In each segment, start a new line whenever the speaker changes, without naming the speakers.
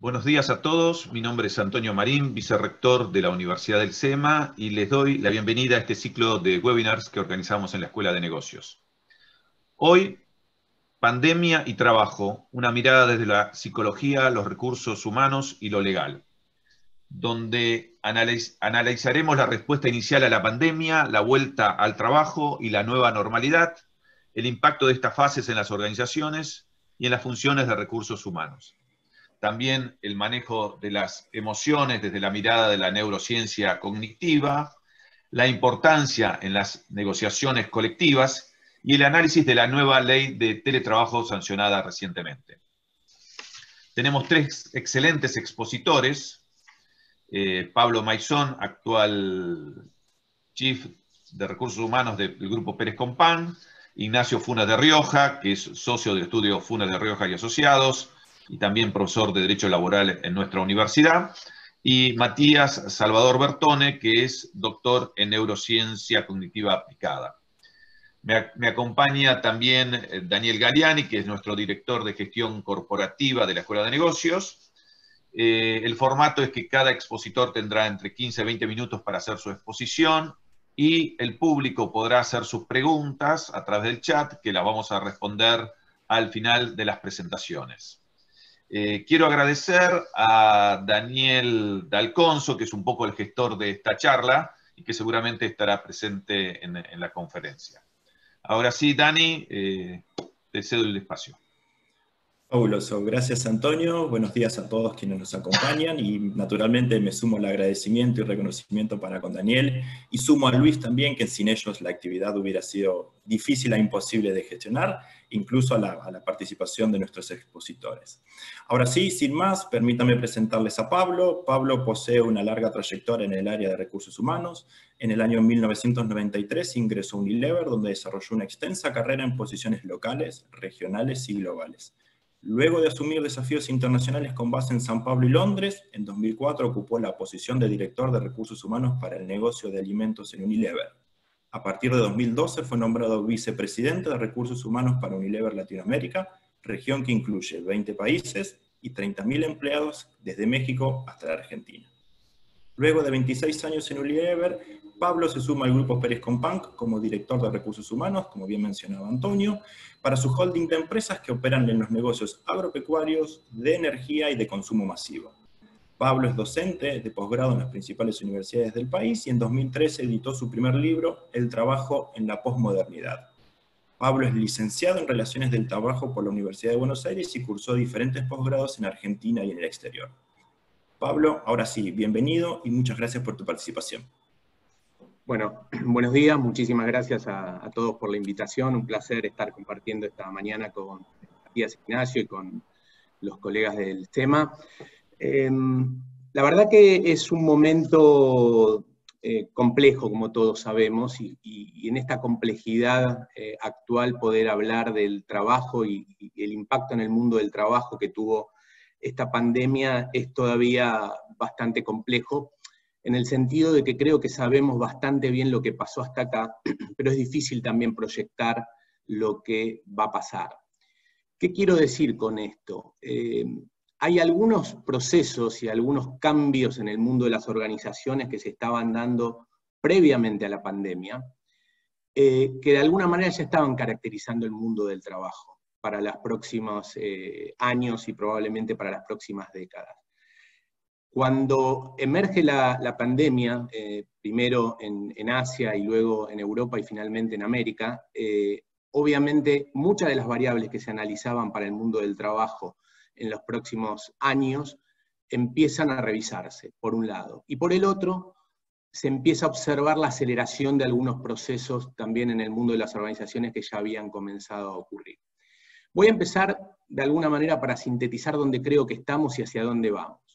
Buenos días a todos, mi nombre es Antonio Marín, vicerrector de la Universidad del SEMA y les doy la bienvenida a este ciclo de webinars que organizamos en la Escuela de Negocios. Hoy, pandemia y trabajo, una mirada desde la psicología, los recursos humanos y lo legal, donde analizaremos la respuesta inicial a la pandemia, la vuelta al trabajo y la nueva normalidad, el impacto de estas fases en las organizaciones y en las funciones de recursos humanos también el manejo de las emociones desde la mirada de la neurociencia cognitiva, la importancia en las negociaciones colectivas y el análisis de la nueva ley de teletrabajo sancionada recientemente. Tenemos tres excelentes expositores. Eh, Pablo Maizón, actual Chief de Recursos Humanos del Grupo Pérez Compán, Ignacio Funes de Rioja, que es socio del estudio Funes de Rioja y Asociados, y también profesor de Derecho Laboral en nuestra universidad, y Matías Salvador Bertone, que es doctor en Neurociencia Cognitiva Aplicada. Me, acompaña también eh, Daniel Galiani, que es nuestro director de gestión corporativa de la Escuela de Negocios. Eh, el formato es que cada expositor tendrá entre 15 y 20 minutos para hacer su exposición y el público podrá hacer sus preguntas a través del chat, que las vamos a responder al final de las presentaciones. Eh, quiero agradecer a Daniel Dalconso, que es un poco el gestor de esta charla y que seguramente estará presente en, la conferencia. Ahora sí, Dani, eh, te cedo el espacio.
Fabuloso, gracias Antonio, buenos días a todos quienes nos acompañan y naturalmente me sumo el agradecimiento y reconocimiento para con Daniel y sumo a Luis también, que sin ellos la actividad hubiera sido difícil e imposible de gestionar, incluso a la, participación de nuestros expositores. Ahora sí, sin más, permítame presentarles a Pablo. Pablo posee una larga trayectoria en el área de recursos humanos. En el año 1993 ingresó a Unilever, donde desarrolló una extensa carrera en posiciones locales, regionales y globales. Luego de asumir desafíos internacionales con base en San Pablo y Londres, en 2004 ocupó la posición de director de recursos humanos para el negocio de alimentos en Unilever. A partir de 2012 fue nombrado vicepresidente de recursos humanos para Unilever Latinoamérica, región que incluye 20 países y 30.000 empleados desde México hasta la Argentina. Luego de 26 años en Unilever, Pablo se suma al grupo Pérez Companc como director de recursos humanos, como bien mencionaba Antonio, para su holding de empresas que operan en los negocios agropecuarios, de energía y de consumo masivo. Pablo es docente de posgrado en las principales universidades del país y en 2013 editó su primer libro, El trabajo en la posmodernidad. Pablo es licenciado en Relaciones del Trabajo por la Universidad de Buenos Aires y cursó diferentes posgrados en Argentina y en el exterior. Pablo, ahora sí, bienvenido y muchas gracias por tu participación.
Bueno, buenos días, muchísimas gracias a, todos por la invitación, un placer estar compartiendo esta mañana con Matías Ignacio y con los colegas del tema. Em, la verdad que es un momento eh, complejo, como todos sabemos, y, en esta complejidad eh, actual poder hablar del trabajo y, el impacto en el mundo del trabajo que tuvo esta pandemia es todavía bastante complejo en el sentido de que creo que sabemos bastante bien lo que pasó hasta acá, pero es difícil también proyectar lo que va a pasar. ¿Qué quiero decir con esto? Eh, hay algunos procesos y algunos cambios en el mundo de las organizaciones que se estaban dando previamente a la pandemia, eh, que de alguna manera ya estaban caracterizando el mundo del trabajo para los próximos eh, años y probablemente para las próximas décadas. Cuando emerge la, pandemia, eh, primero en, Asia y luego en Europa y finalmente en América, eh, obviamente muchas de las variables que se analizaban para el mundo del trabajo en los próximos años empiezan a revisarse, por un lado. Y por el otro, se empieza a observar la aceleración de algunos procesos también en el mundo de las organizaciones que ya habían comenzado a ocurrir. Voy a empezar de alguna manera para sintetizar dónde creo que estamos y hacia dónde vamos.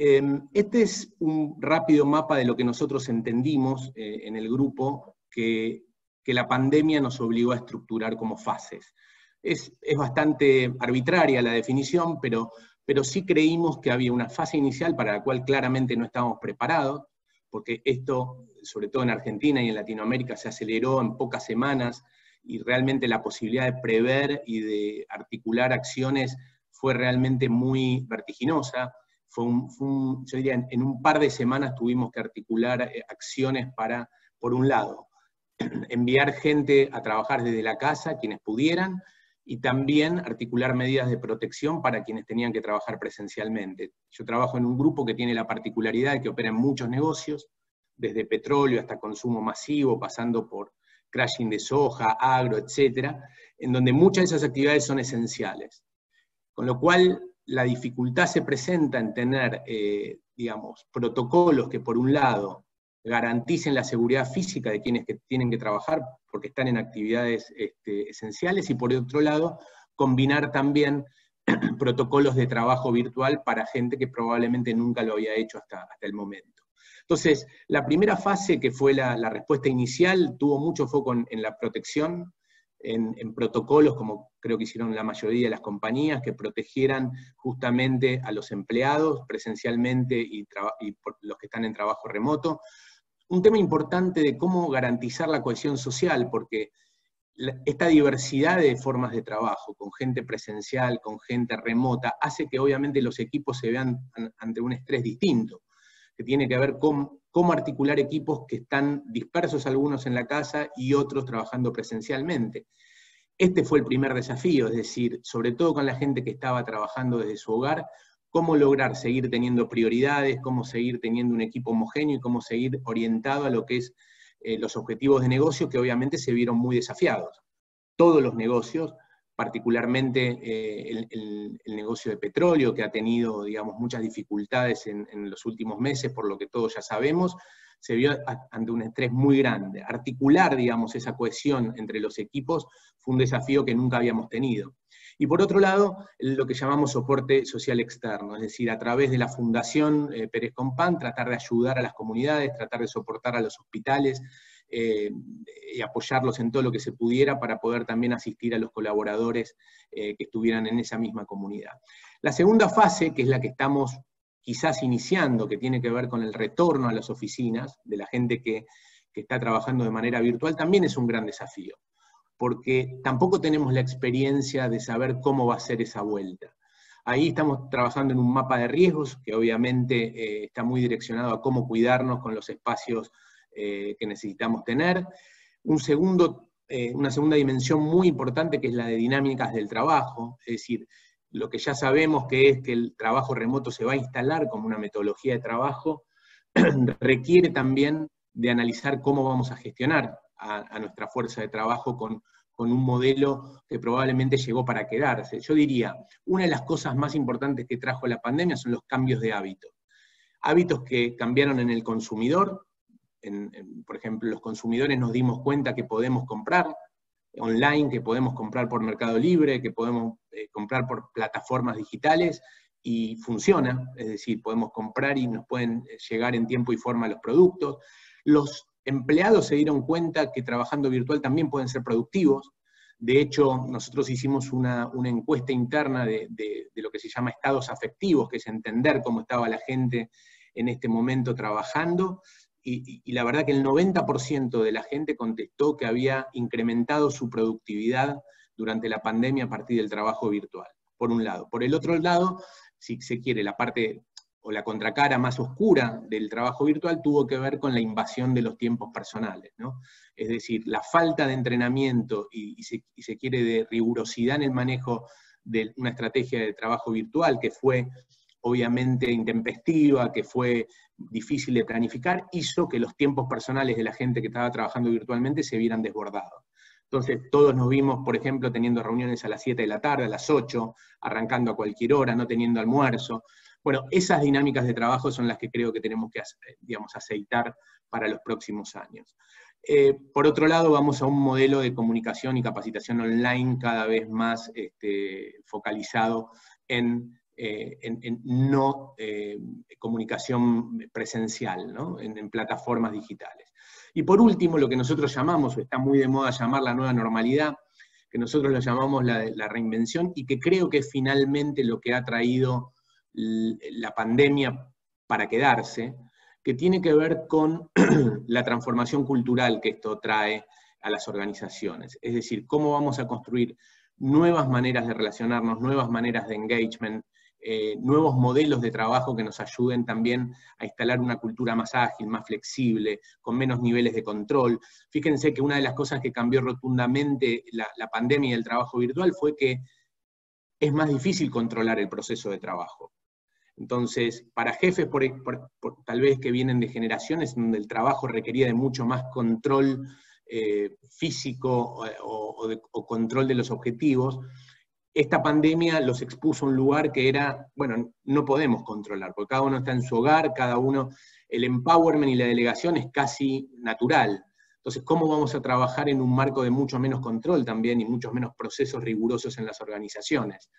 Em, este es un rápido mapa de lo que nosotros entendimos eh, en el grupo que, la pandemia nos obligó a estructurar como fases. Es, bastante arbitraria la definición, pero, pero sí creímos que había una fase inicial para la cual claramente no estábamos preparados, porque esto, sobre todo en Argentina y en Latinoamérica, se aceleró en pocas semanas y realmente la posibilidad de prever y de articular acciones fue realmente muy vertiginosa. Fue un, yo diría, en, un par de semanas tuvimos que articular eh, acciones para, por un lado, enviar gente a trabajar desde la casa, quienes pudieran, y también articular medidas de protección para quienes tenían que trabajar presencialmente. Yo trabajo en un grupo que tiene la particularidad de que opera en muchos negocios, desde petróleo hasta consumo masivo, pasando por crashing de soja, agro, etcétera, en donde muchas de esas actividades son esenciales. Con lo cual, la dificultad se presenta en tener, eh, digamos, protocolos que por un lado garanticen la seguridad física de quienes que tienen que trabajar porque están en actividades este, esenciales y por otro lado combinar también protocolos de trabajo virtual para gente que probablemente nunca lo había hecho hasta, hasta el momento. Entonces, la primera fase, que fue la, respuesta inicial, tuvo mucho foco en, la protección, en, protocolos, como creo que hicieron la mayoría de las compañías, que protegieran justamente a los empleados presencialmente y, y los que están en trabajo remoto, un tema importante de cómo garantizar la cohesión social, porque esta diversidad de formas de trabajo, con gente presencial, con gente remota, hace que obviamente los equipos se vean ante un estrés distinto, que tiene que ver con cómo articular equipos que están dispersos algunos en la casa y otros trabajando presencialmente. Este fue el primer desafío, es decir, sobre todo con la gente que estaba trabajando desde su hogar, cómo lograr seguir teniendo prioridades, cómo seguir teniendo un equipo homogéneo y cómo seguir orientado a lo que es eh, los objetivos de negocio que obviamente se vieron muy desafiados. Todos los negocios, particularmente eh, el, negocio de petróleo, que ha tenido, digamos, muchas dificultades en, los últimos meses, por lo que todos ya sabemos, se vio ante un estrés muy grande. Articular, digamos, esa cohesión entre los equipos fue un desafío que nunca habíamos tenido. Y por otro lado, lo que llamamos soporte social externo, es decir, a través de la Fundación eh, Pérez Compán, tratar de ayudar a las comunidades, tratar de soportar a los hospitales eh, y apoyarlos en todo lo que se pudiera para poder también asistir a los colaboradores eh, que estuvieran en esa misma comunidad. La segunda fase, que es la que estamos quizás iniciando, que tiene que ver con el retorno a las oficinas de la gente que, está trabajando de manera virtual, también es un gran desafío porque tampoco tenemos la experiencia de saber cómo va a ser esa vuelta. Ahí estamos trabajando en un mapa de riesgos que obviamente eh, está muy direccionado a cómo cuidarnos con los espacios eh, que necesitamos tener. Un segundo, eh, una segunda dimensión muy importante que es la de dinámicas del trabajo, es decir, lo que ya sabemos que es que el trabajo remoto se va a instalar como una metodología de trabajo, requiere también de analizar cómo vamos a gestionar a, nuestra fuerza de trabajo con, con un modelo que probablemente llegó para quedarse. Yo diría, una de las cosas más importantes que trajo la pandemia son los cambios de hábitos. Hábitos que cambiaron en el consumidor, por ejemplo, los consumidores nos dimos cuenta que podemos comprar online, que podemos comprar por Mercado Libre, que podemos eh, comprar por plataformas digitales y funciona, es decir, podemos comprar y nos pueden eh, llegar en tiempo y forma los productos. Los empleados se dieron cuenta que trabajando virtual también pueden ser productivos. De hecho, nosotros hicimos una, encuesta interna de, lo que se llama estados afectivos, que es entender cómo estaba la gente en este momento trabajando, y, y la verdad que el 90% de la gente contestó que había incrementado su productividad durante la pandemia a partir del trabajo virtual, por un lado. Por el otro lado, si se quiere, la parte o la contracara más oscura del trabajo virtual tuvo que ver con la invasión de los tiempos personales, ¿no? Es decir, la falta de entrenamiento y, se, quiere de rigurosidad en el manejo de una estrategia de trabajo virtual que fue obviamente intempestiva, que fue difícil de planificar, hizo que los tiempos personales de la gente que estaba trabajando virtualmente se vieran desbordados. Entonces, todos nos vimos, por ejemplo, teniendo reuniones a las 7 de la tarde, a las 8, arrancando a cualquier hora, no teniendo almuerzo. Bueno, esas dinámicas de trabajo son las que creo que tenemos que, digamos, aceitar para los próximos años. Eh, por otro lado, vamos a un modelo de comunicación y capacitación online cada vez más este, focalizado en, eh, no eh, comunicación presencial, ¿no? en, plataformas digitales. Y por último, lo que nosotros llamamos, está muy de moda llamar la nueva normalidad, que nosotros lo llamamos la, la reinvención y que creo que es finalmente lo que ha traído la pandemia para quedarse, que tiene que ver con la transformación cultural que esto trae a las organizaciones. Es decir, cómo vamos a construir nuevas maneras de relacionarnos, nuevas maneras de engagement, eh, nuevos modelos de trabajo que nos ayuden también a instalar una cultura más ágil, más flexible, con menos niveles de control. Fíjense que una de las cosas que cambió rotundamente la, pandemia y el trabajo virtual fue que es más difícil controlar el proceso de trabajo. Entonces, para jefes tal vez que vienen de generaciones donde el trabajo requería de mucho más control eh, físico o, control de los objetivos, esta pandemia los expuso a un lugar que era, bueno, no podemos controlar, porque cada uno está en su hogar, cada uno, el empowerment y la delegación es casi natural. Entonces, ¿cómo vamos a trabajar en un marco de mucho menos control también y muchos menos procesos rigurosos en las organizaciones?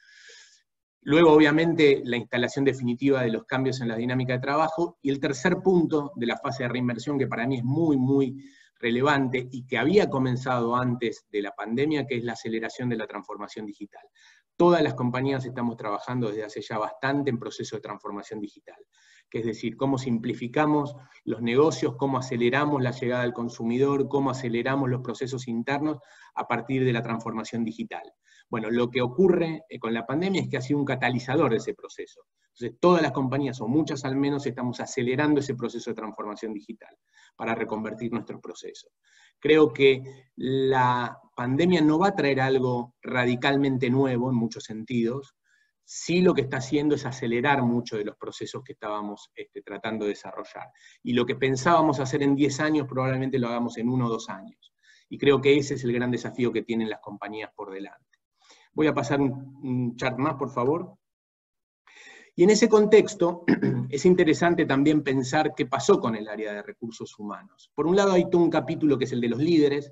Luego, obviamente, la instalación definitiva de los cambios en la dinámica de trabajo. Y el tercer punto de la fase de reinversión, que para mí es muy, muy relevante y que había comenzado antes de la pandemia, que es la aceleración de la transformación digital. Todas las compañías estamos trabajando desde hace ya bastante en proceso de transformación digital, que es decir, cómo simplificamos los negocios, cómo aceleramos la llegada al consumidor, cómo aceleramos los procesos internos a partir de la transformación digital. Bueno, lo que ocurre eh, con la pandemia es que ha sido un catalizador de ese proceso. Entonces, todas las compañías, o muchas al menos, estamos acelerando ese proceso de transformación digital para reconvertir nuestros procesos. Creo que la pandemia no va a traer algo radicalmente nuevo en muchos sentidos, sí lo que está haciendo es acelerar mucho de los procesos que estábamos este, tratando de desarrollar. Y lo que pensábamos hacer en 10 años probablemente lo hagamos en uno o dos años. Y creo que ese es el gran desafío que tienen las compañías por delante. Voy a pasar un, un más, por favor. Y en ese contexto es interesante también pensar qué pasó con el área de recursos humanos. Por un lado hay un capítulo que es el de los líderes,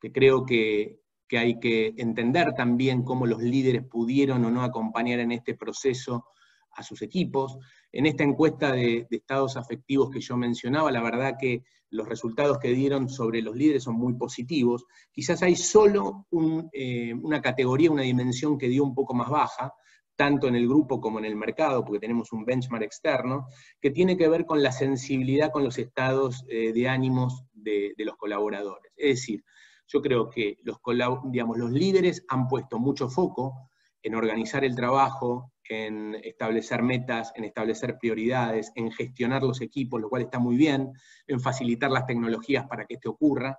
que creo que, hay que entender también cómo los líderes pudieron o no acompañar en este proceso a sus equipos. En esta encuesta de, estados afectivos que yo mencionaba, la verdad que los resultados que dieron sobre los líderes son muy positivos. Quizás hay solo eh, una categoría, una dimensión que dio un poco más baja, tanto en el grupo como en el mercado, porque tenemos un benchmark externo, que tiene que ver con la sensibilidad con los estados eh, de ánimos de, los colaboradores. Es decir, yo creo que los, digamos, los líderes han puesto mucho foco en organizar el trabajo, en establecer metas, en establecer prioridades, en gestionar los equipos, lo cual está muy bien, en facilitar las tecnologías para que esto ocurra,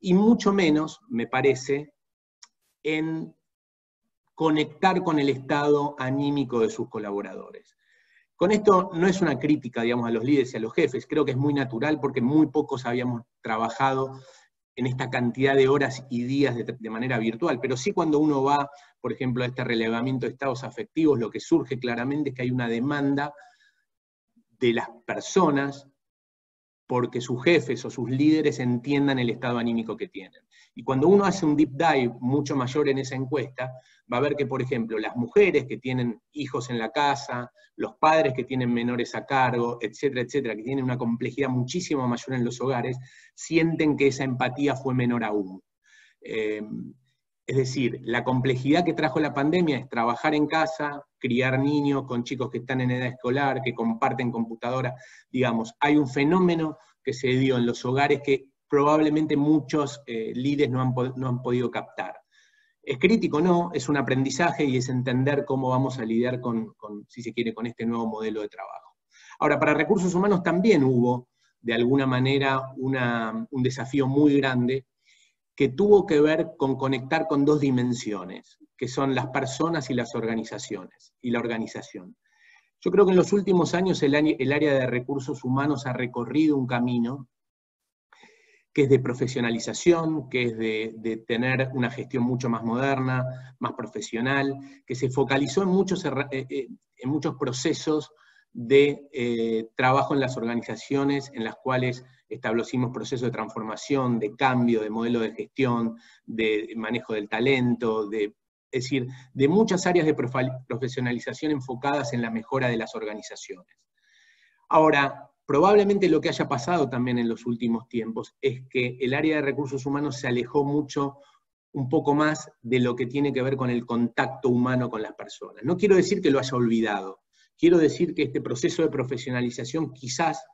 y mucho menos, me parece, en conectar con el estado anímico de sus colaboradores. Con esto no es una crítica, digamos, a los líderes y a los jefes, creo que es muy natural porque muy pocos habíamos trabajado en esta cantidad de horas y días de, manera virtual, pero sí cuando uno va, por ejemplo, a este relevamiento de estados afectivos, lo que surge claramente es que hay una demanda de las personas porque sus jefes o sus líderes entiendan el estado anímico que tienen. Y cuando uno hace un deep dive mucho mayor en esa encuesta, va a ver que, por ejemplo, las mujeres que tienen hijos en la casa, los padres que tienen menores a cargo, etcétera, etcétera, que tienen una complejidad muchísimo mayor en los hogares, sienten que esa empatía fue menor aún. Eh, es decir, la complejidad que trajo la pandemia es trabajar en casa, criar niños con chicos que están en edad escolar, que comparten computadora, digamos, hay un fenómeno que se dio en los hogares que probablemente muchos eh, líderes no han, no han podido captar. Es crítico, no, es un aprendizaje y es entender cómo vamos a lidiar con, si se quiere, con este nuevo modelo de trabajo. Ahora, para recursos humanos también hubo, de alguna manera, un desafío muy grande que tuvo que ver con conectar con dos dimensiones, que son las personas y las organizaciones, y la organización. Yo creo que en los últimos años el, área de recursos humanos ha recorrido un camino que es de profesionalización, que es de, tener una gestión mucho más moderna, más profesional, que se focalizó en muchos, eh, eh, en muchos procesos de eh, trabajo en las organizaciones en las cuales establecimos procesos de transformación, de cambio, de modelo de gestión, de manejo del talento, de, es decir, de muchas áreas de profesionalización enfocadas en la mejora de las organizaciones. Ahora, probablemente lo que haya pasado también en los últimos tiempos es que el área de recursos humanos se alejó mucho un poco más de lo que tiene que ver con el contacto humano con las personas. No quiero decir que lo haya olvidado, quiero decir que este proceso de profesionalización quizás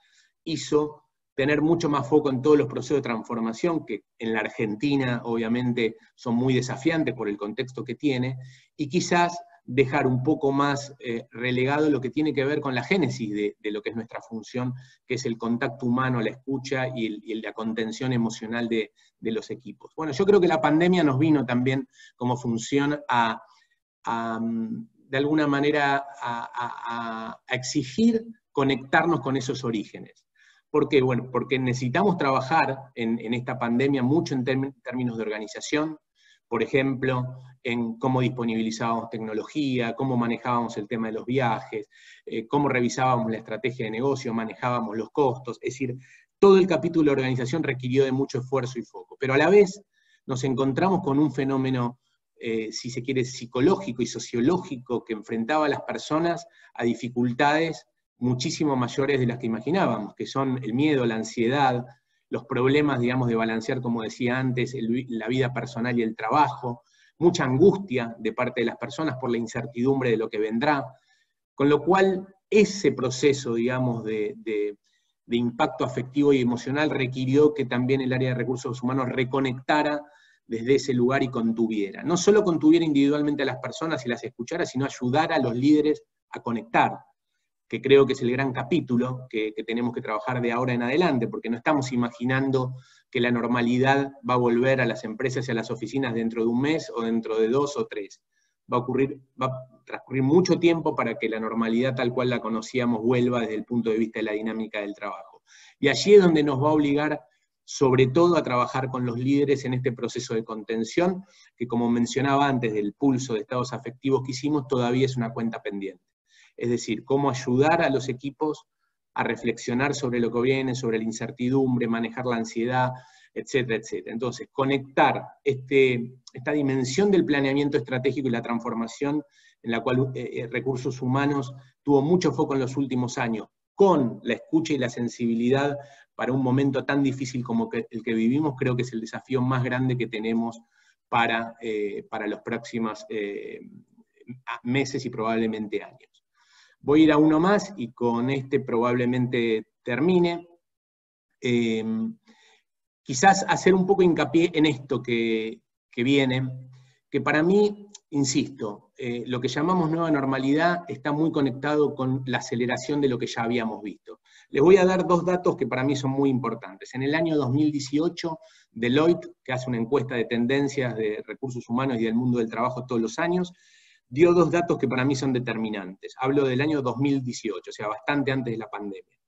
hizo tener mucho más foco en todos los procesos de transformación, que en la Argentina obviamente son muy desafiantes por el contexto que tiene, y quizás dejar un poco más eh, relegado lo que tiene que ver con la génesis de, lo que es nuestra función, que es el contacto humano, la escucha y, la contención emocional de, los equipos. Bueno, yo creo que la pandemia nos vino también como función a, de alguna manera, a exigir conectarnos con esos orígenes. ¿Por qué? Bueno, porque necesitamos trabajar en, esta pandemia mucho en términos de organización, por ejemplo, en cómo disponibilizábamos tecnología, cómo manejábamos el tema de los viajes, eh, cómo revisábamos la estrategia de negocio, manejábamos los costos, es decir, todo el capítulo de organización requirió de mucho esfuerzo y foco, pero a la vez nos encontramos con un fenómeno, eh, si se quiere, psicológico y sociológico que enfrentaba a las personas a dificultades muchísimo mayores de las que imaginábamos, que son el miedo, la ansiedad, los problemas, digamos, de balancear, como decía antes, la vida personal y el trabajo, mucha angustia de parte de las personas por la incertidumbre de lo que vendrá, con lo cual ese proceso, digamos, de, de impacto afectivo y emocional requirió que también el área de recursos humanos reconectara desde ese lugar y contuviera. No solo contuviera individualmente a las personas y las escuchara, sino ayudara a los líderes a conectar, que creo que es el gran capítulo que, tenemos que trabajar de ahora en adelante, porque no estamos imaginando que la normalidad va a volver a las empresas y a las oficinas dentro de un mes o dentro de dos o tres. Va a, ocurrir, va a transcurrir mucho tiempo para que la normalidad tal cual la conocíamos vuelva desde el punto de vista de la dinámica del trabajo. Y allí es donde nos va a obligar sobre todo a trabajar con los líderes en este proceso de contención, que como mencionaba antes del pulso de estados afectivos que hicimos, todavía es una cuenta pendiente es decir, cómo ayudar a los equipos a reflexionar sobre lo que viene, sobre la incertidumbre, manejar la ansiedad, etcétera, etcétera. Entonces, conectar este, esta dimensión del planeamiento estratégico y la transformación en la cual eh, eh, recursos humanos tuvo mucho foco en los últimos años, con la escucha y la sensibilidad para un momento tan difícil como el que vivimos, creo que es el desafío más grande que tenemos para, eh, para los próximos meses y probablemente años. Voy a ir a uno más y con este probablemente termine. Em, quizás hacer un poco hincapié en esto que, viene, que para mí, insisto, eh, lo que llamamos nueva normalidad está muy conectado con la aceleración de lo que ya habíamos visto. Les voy a dar dos datos que para mí son muy importantes. En el año 2018, Deloitte, que hace una encuesta de tendencias de recursos humanos y del mundo del trabajo todos los años, dio dos datos que para mí son determinantes. Hablo del año 2018, o sea, bastante antes de la pandemia.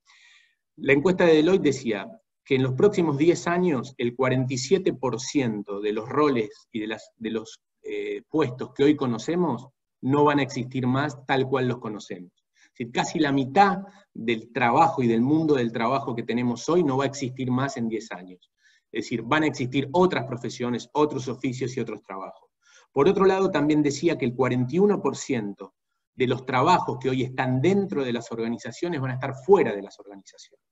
La encuesta de Deloitte decía que en los próximos 10 años el 47% de los roles y de, las, de los eh, puestos que hoy conocemos no van a existir más tal cual los conocemos. Es decir, casi la mitad del trabajo y del mundo del trabajo que tenemos hoy no va a existir más en 10 años. Es decir, van a existir otras profesiones, otros oficios y otros trabajos. Por otro lado, también decía que el 41% de los trabajos que hoy están dentro de las organizaciones van a estar fuera de las organizaciones.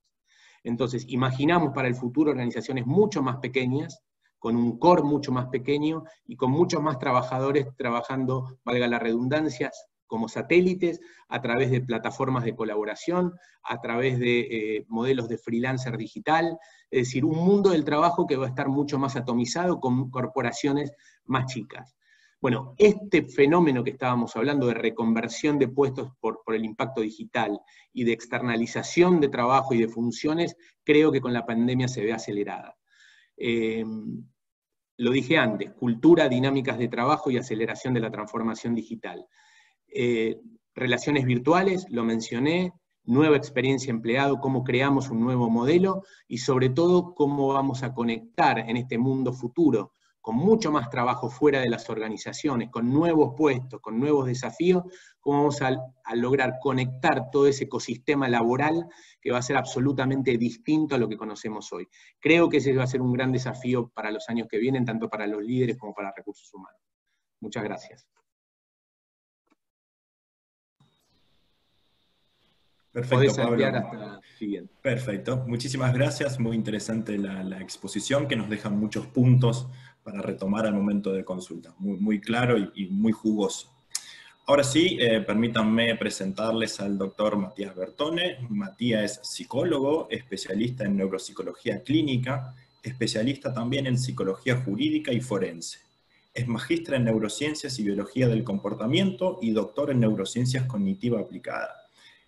Entonces, imaginamos para el futuro organizaciones mucho más pequeñas, con un core mucho más pequeño y con muchos más trabajadores trabajando, valga la redundancia, como satélites, a través de plataformas de colaboración, a través de eh, modelos de freelancer digital, es decir, un mundo del trabajo que va a estar mucho más atomizado con corporaciones más chicas. Bueno, este fenómeno que estábamos hablando de reconversión de puestos por, el impacto digital y de externalización de trabajo y de funciones, creo que con la pandemia se ve acelerada. Eh, lo dije antes, cultura, dinámicas de trabajo y aceleración de la transformación digital. Eh, relaciones virtuales, lo mencioné, nueva experiencia empleado, cómo creamos un nuevo modelo y sobre todo cómo vamos a conectar en este mundo futuro con mucho más trabajo fuera de las organizaciones, con nuevos puestos, con nuevos desafíos, cómo vamos a, lograr conectar todo ese ecosistema laboral que va a ser absolutamente distinto a lo que conocemos hoy. Creo que ese va a ser un gran desafío para los años que vienen, tanto para los líderes como para recursos humanos. Muchas gracias.
Perfecto, Pablo. Perfecto, muchísimas gracias, muy interesante la, la, exposición que nos deja muchos puntos para retomar al momento de consulta. Muy, claro y, muy jugoso. Ahora sí, eh, permítanme presentarles al doctor Matías Bertone. Matías es psicólogo, especialista en neuropsicología clínica, especialista también en psicología jurídica y forense. Es magistra en neurociencias y biología del comportamiento y doctor en neurociencias cognitiva aplicada.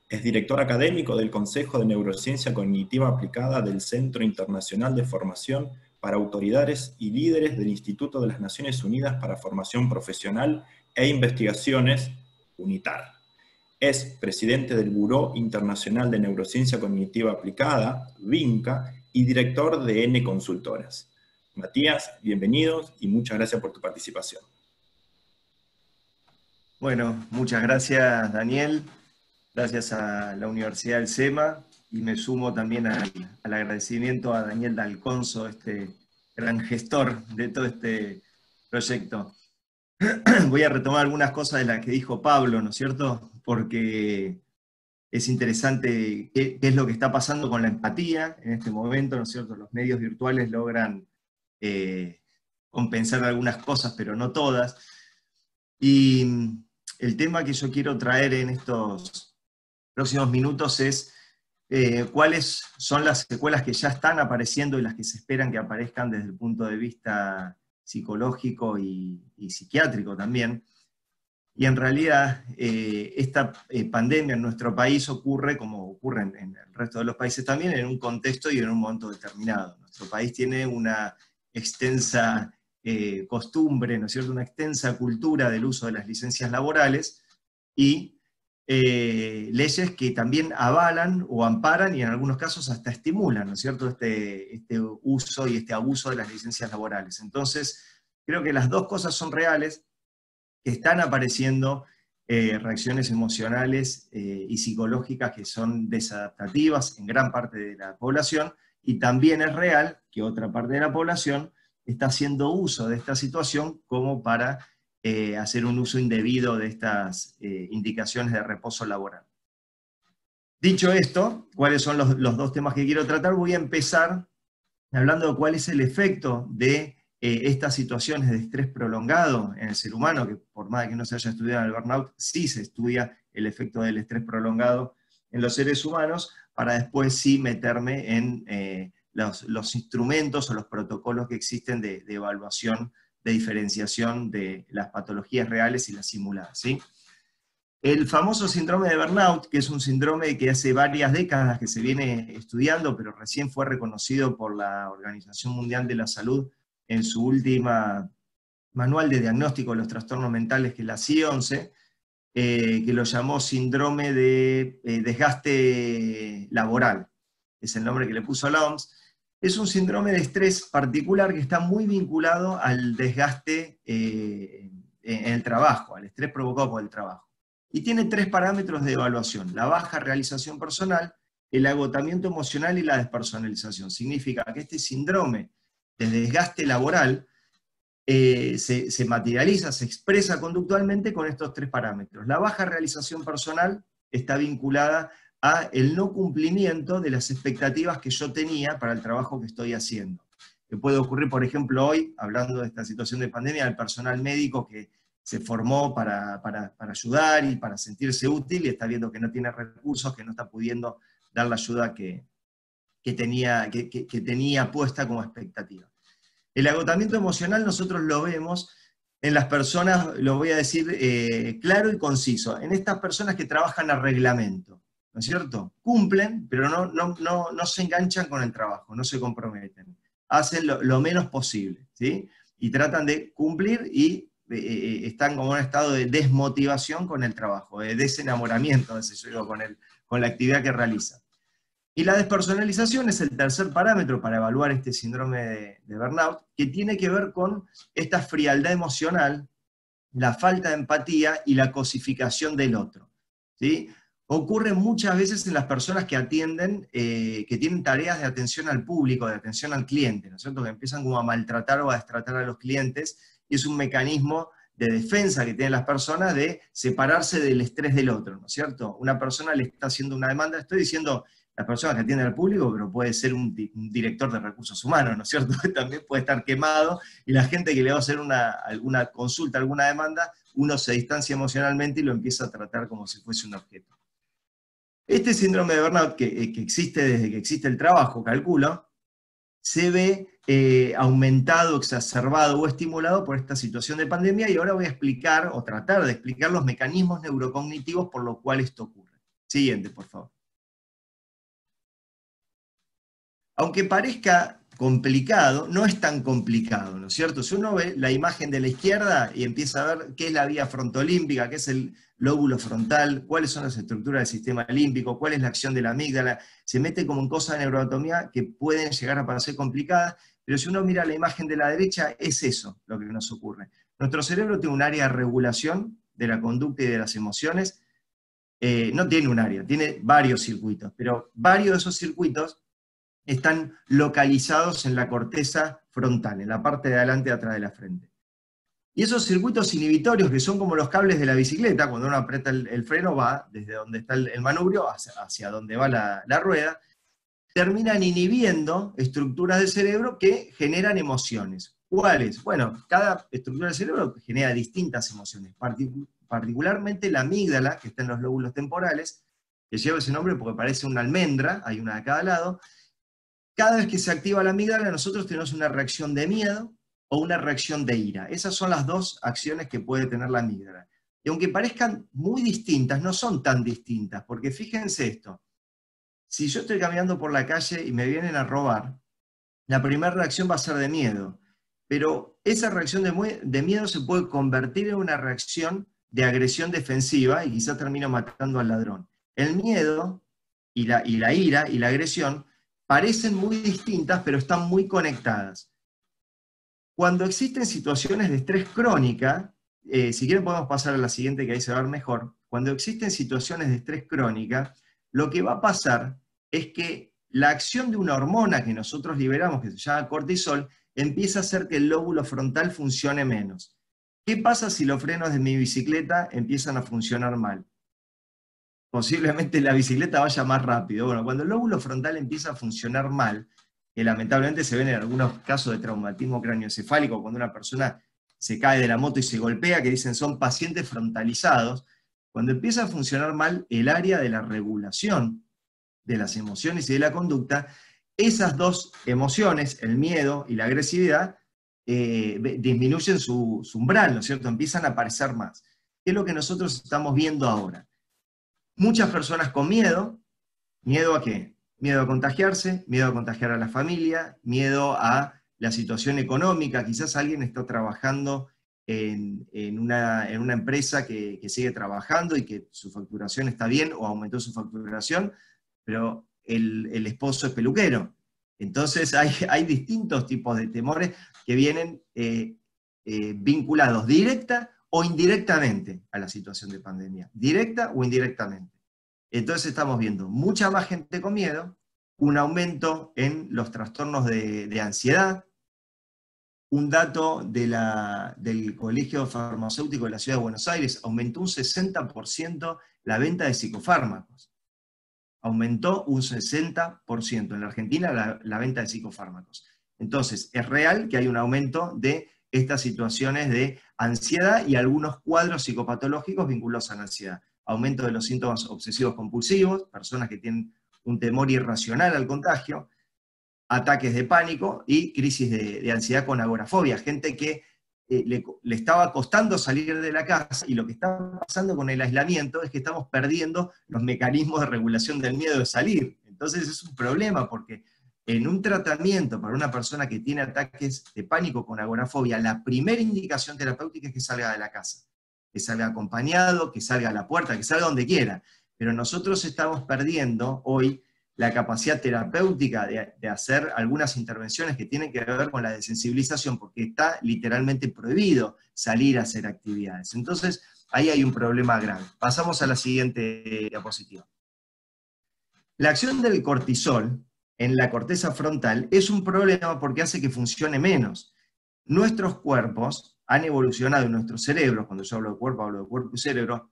Es director académico del Consejo de Neurociencia Cognitiva Aplicada del Centro Internacional de Formación para Autoridades y Líderes del Instituto de las Naciones Unidas para Formación Profesional e Investigaciones, UNITAR. Es presidente del Buró Internacional de Neurociencia Cognitiva Aplicada, VINCA, y director de N Consultoras. Matías, bienvenidos y muchas gracias por tu participación.
Bueno, muchas gracias Daniel, gracias a la Universidad del SEMA y me sumo también al, agradecimiento a Daniel Dalconso, este gran gestor de todo este proyecto. voy a retomar algunas cosas de las que dijo Pablo, ¿no es cierto? Porque es interesante qué, es lo que está pasando con la empatía en este momento, ¿no es cierto? Los medios virtuales logran eh, compensar algunas cosas, pero no todas. Y el tema que yo quiero traer en estos próximos minutos es eh, cuáles son las secuelas que ya están apareciendo y las que se esperan que aparezcan desde el punto de vista psicológico y, psiquiátrico también. Y en realidad eh, esta eh, pandemia en nuestro país ocurre, como ocurre en, el resto de los países también, en un contexto y en un momento determinado. Nuestro país tiene una extensa eh, costumbre, ¿no es cierto?, una extensa cultura del uso de las licencias laborales y eh, leyes que también avalan o amparan y en algunos casos hasta estimulan, ¿no es cierto?, este, este uso y este abuso de las licencias laborales. Entonces, creo que las dos cosas son reales, están apareciendo eh, reacciones emocionales eh, y psicológicas que son desadaptativas en gran parte de la población, y también es real que otra parte de la población está haciendo uso de esta situación como para eh, hacer un uso indebido de estas eh, indicaciones de reposo laboral. Dicho esto, cuáles son los, dos temas que quiero tratar, voy a empezar hablando de cuál es el efecto de eh, estas situaciones de estrés prolongado en el ser humano, que por más que no se haya estudiado el burnout, sí se estudia el efecto del estrés prolongado en los seres humanos, para después sí meterme en los, instrumentos o los protocolos que existen de, de evaluación de diferenciación de las patologías reales y las simuladas. ¿sí? El famoso síndrome de burnout, que es un síndrome que hace varias décadas que se viene estudiando, pero recién fue reconocido por la Organización Mundial de la Salud en su última manual de diagnóstico de los trastornos mentales, que es la CI-11, eh, que lo llamó síndrome de eh, desgaste laboral, es el nombre que le puso la OMS, es un síndrome de estrés particular que está muy vinculado al desgaste eh, en el trabajo, al estrés provocado por el trabajo. Y tiene tres parámetros de evaluación, la baja realización personal, el agotamiento emocional y la despersonalización. Significa que este síndrome de desgaste laboral eh, se, se materializa, se expresa conductualmente con estos tres parámetros. La baja realización personal está vinculada a el no cumplimiento de las expectativas que yo tenía para el trabajo que estoy haciendo. Que puede ocurrir, por ejemplo, hoy, hablando de esta situación de pandemia, al personal médico que se formó para, ayudar y para sentirse útil y está viendo que no tiene recursos, que no está pudiendo dar la ayuda que, tenía, que, tenía puesta como expectativa. El agotamiento emocional nosotros lo vemos en las personas, lo voy a decir eh, claro y conciso, en estas personas que trabajan a reglamento. ¿No es cierto? Cumplen, pero no, no, se enganchan con el trabajo, no se comprometen. Hacen lo, menos posible, ¿sí? Y tratan de cumplir y eh, eh, están como en un estado de desmotivación con el trabajo, de desenamoramiento, con, el, con la actividad que realizan. Y la despersonalización es el tercer parámetro para evaluar este síndrome de, de burnout, que tiene que ver con esta frialdad emocional, la falta de empatía y la cosificación del otro. ¿sí? Ocurre muchas veces en las personas que atienden, eh, que tienen tareas de atención al público, de atención al cliente, ¿no es cierto? Que empiezan como a maltratar o a destratar a los clientes, y es un mecanismo de defensa que tienen las personas de separarse del estrés del otro, ¿no es cierto? Una persona le está haciendo una demanda, estoy diciendo las personas que atienden al público, pero puede ser un, director de recursos humanos, ¿no es cierto? También puede estar quemado y la gente que le va a hacer una, alguna consulta, alguna demanda, uno se distancia emocionalmente y lo empieza a tratar como si fuese un objeto. Este síndrome de burnout que, eh, que existe desde que existe el trabajo, calculo, se ve eh, aumentado, exacerbado o estimulado por esta situación de pandemia y ahora voy a explicar o tratar de explicar los mecanismos neurocognitivos por los cuales esto ocurre. Siguiente, por favor. Aunque parezca complicado, no es tan complicado, ¿no es cierto? Si uno ve la imagen de la izquierda y empieza a ver qué es la vía frontolímbica, qué es el lóbulo frontal, cuáles son las estructuras del sistema límbico, cuál es la acción de la amígdala, se mete como en cosas de neuroanatomía que pueden llegar a parecer complicadas, pero si uno mira la imagen de la derecha, es eso lo que nos ocurre. Nuestro cerebro tiene un área de regulación de la conducta y de las emociones, eh, no tiene un área, tiene varios circuitos, pero varios de esos circuitos están localizados en la corteza frontal, en la parte de adelante y atrás de la frente. Y esos circuitos inhibitorios, que son como los cables de la bicicleta, cuando uno aprieta el, freno, va desde donde está el, manubrio hacia, donde va la, la, rueda, terminan inhibiendo estructuras del cerebro que generan emociones. ¿Cuáles? Bueno, cada estructura del cerebro genera distintas emociones, particularmente la amígdala, que está en los lóbulos temporales, que lleva ese nombre porque parece una almendra, hay una de cada lado, cada vez que se activa la amígdala, nosotros tenemos una reacción de miedo o una reacción de ira. Esas son las dos acciones que puede tener la amígdala. Y aunque parezcan muy distintas, no son tan distintas, porque fíjense esto. Si yo estoy caminando por la calle y me vienen a robar, la primera reacción va a ser de miedo, pero esa reacción de, miedo se puede convertir en una reacción de agresión defensiva y quizás termino matando al ladrón. El miedo y la, y la ira y la agresión parecen muy distintas, pero están muy conectadas. Cuando existen situaciones de estrés crónica, eh, si quieren podemos pasar a la siguiente que ahí se va a ver mejor, cuando existen situaciones de estrés crónica, lo que va a pasar es que la acción de una hormona que nosotros liberamos, que se llama cortisol, empieza a hacer que el lóbulo frontal funcione menos. ¿Qué pasa si los frenos de mi bicicleta empiezan a funcionar mal? Posiblemente la bicicleta vaya más rápido. Bueno, cuando el lóbulo frontal empieza a funcionar mal, que lamentablemente se ven en algunos casos de traumatismo cráneoencefálico, cuando una persona se cae de la moto y se golpea, que dicen son pacientes frontalizados, cuando empieza a funcionar mal el área de la regulación de las emociones y de la conducta, esas dos emociones, el miedo y la agresividad, eh, disminuyen su, su umbral, ¿no es cierto? Empiezan a aparecer más. ¿Qué es lo que nosotros estamos viendo ahora? Muchas personas con miedo. ¿Miedo a qué? Miedo a contagiarse, miedo a contagiar a la familia, miedo a la situación económica. Quizás alguien está trabajando en, una, empresa que, sigue trabajando y que su facturación está bien o aumentó su facturación, pero el, esposo es peluquero. Entonces hay, distintos tipos de temores que vienen eh, eh, vinculados directa o indirectamente a la situación de pandemia, directa o indirectamente. Entonces estamos viendo mucha más gente con miedo, un aumento en los trastornos de, ansiedad, un dato del Colegio Farmacéutico de la Ciudad de Buenos Aires, aumentó un 60% la venta de psicofármacos. Aumentó un 60% en la Argentina la, la venta de psicofármacos. Entonces, es real que hay un aumento de estas situaciones de ansiedad y algunos cuadros psicopatológicos vinculados a la ansiedad. Aumento de los síntomas obsesivos compulsivos, personas que tienen un temor irracional al contagio, ataques de pánico y crisis de, ansiedad con agorafobia, gente que eh, le, le, estaba costando salir de la casa y lo que está pasando con el aislamiento es que estamos perdiendo los mecanismos de regulación del miedo de salir. Entonces es un problema porque en un tratamiento para una persona que tiene ataques de pánico con agorafobia, la primera indicación terapéutica es que salga de la casa, que salga acompañado, que salga a la puerta, que salga donde quiera. Pero nosotros estamos perdiendo hoy la capacidad terapéutica de, hacer algunas intervenciones que tienen que ver con la desensibilización, porque está literalmente prohibido salir a hacer actividades. Entonces, ahí hay un problema grave. Pasamos a la siguiente diapositiva. La acción del cortisol en la corteza frontal es un problema porque hace que funcione menos. Nuestros cuerpos han evolucionado, nuestros cerebros, cuando yo hablo de cuerpo, hablo de cuerpo y cerebro,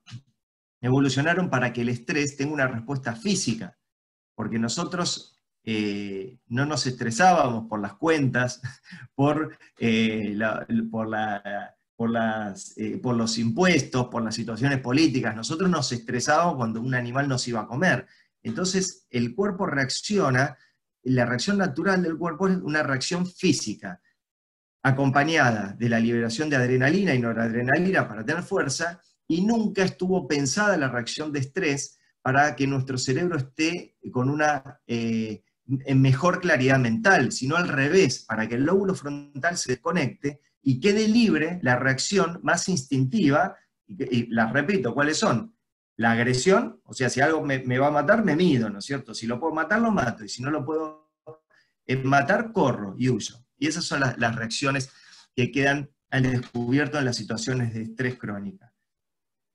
evolucionaron para que el estrés tenga una respuesta física. porque nosotros eh, no nos estresábamos por las cuentas, por, eh, eh, por los impuestos, por las situaciones políticas. Nosotros nos estresábamos cuando un animal nos iba a comer. Entonces el cuerpo reacciona, la reacción natural del cuerpo es una reacción física, acompañada de la liberación de adrenalina y noradrenalina para tener fuerza, y nunca estuvo pensada la reacción de estrés para que nuestro cerebro esté con una en mejor claridad mental, sino al revés, para que el lóbulo frontal se desconecte y quede libre la reacción más instintiva, y, las repito, ¿cuáles son? La agresión, o sea, si algo me, va a matar, me mido, ¿no es cierto? Si lo puedo matar, lo mato, y si no lo puedo eh, matar, corro y huyo. Y esas son las reacciones que quedan al descubierto en las situaciones de estrés crónica.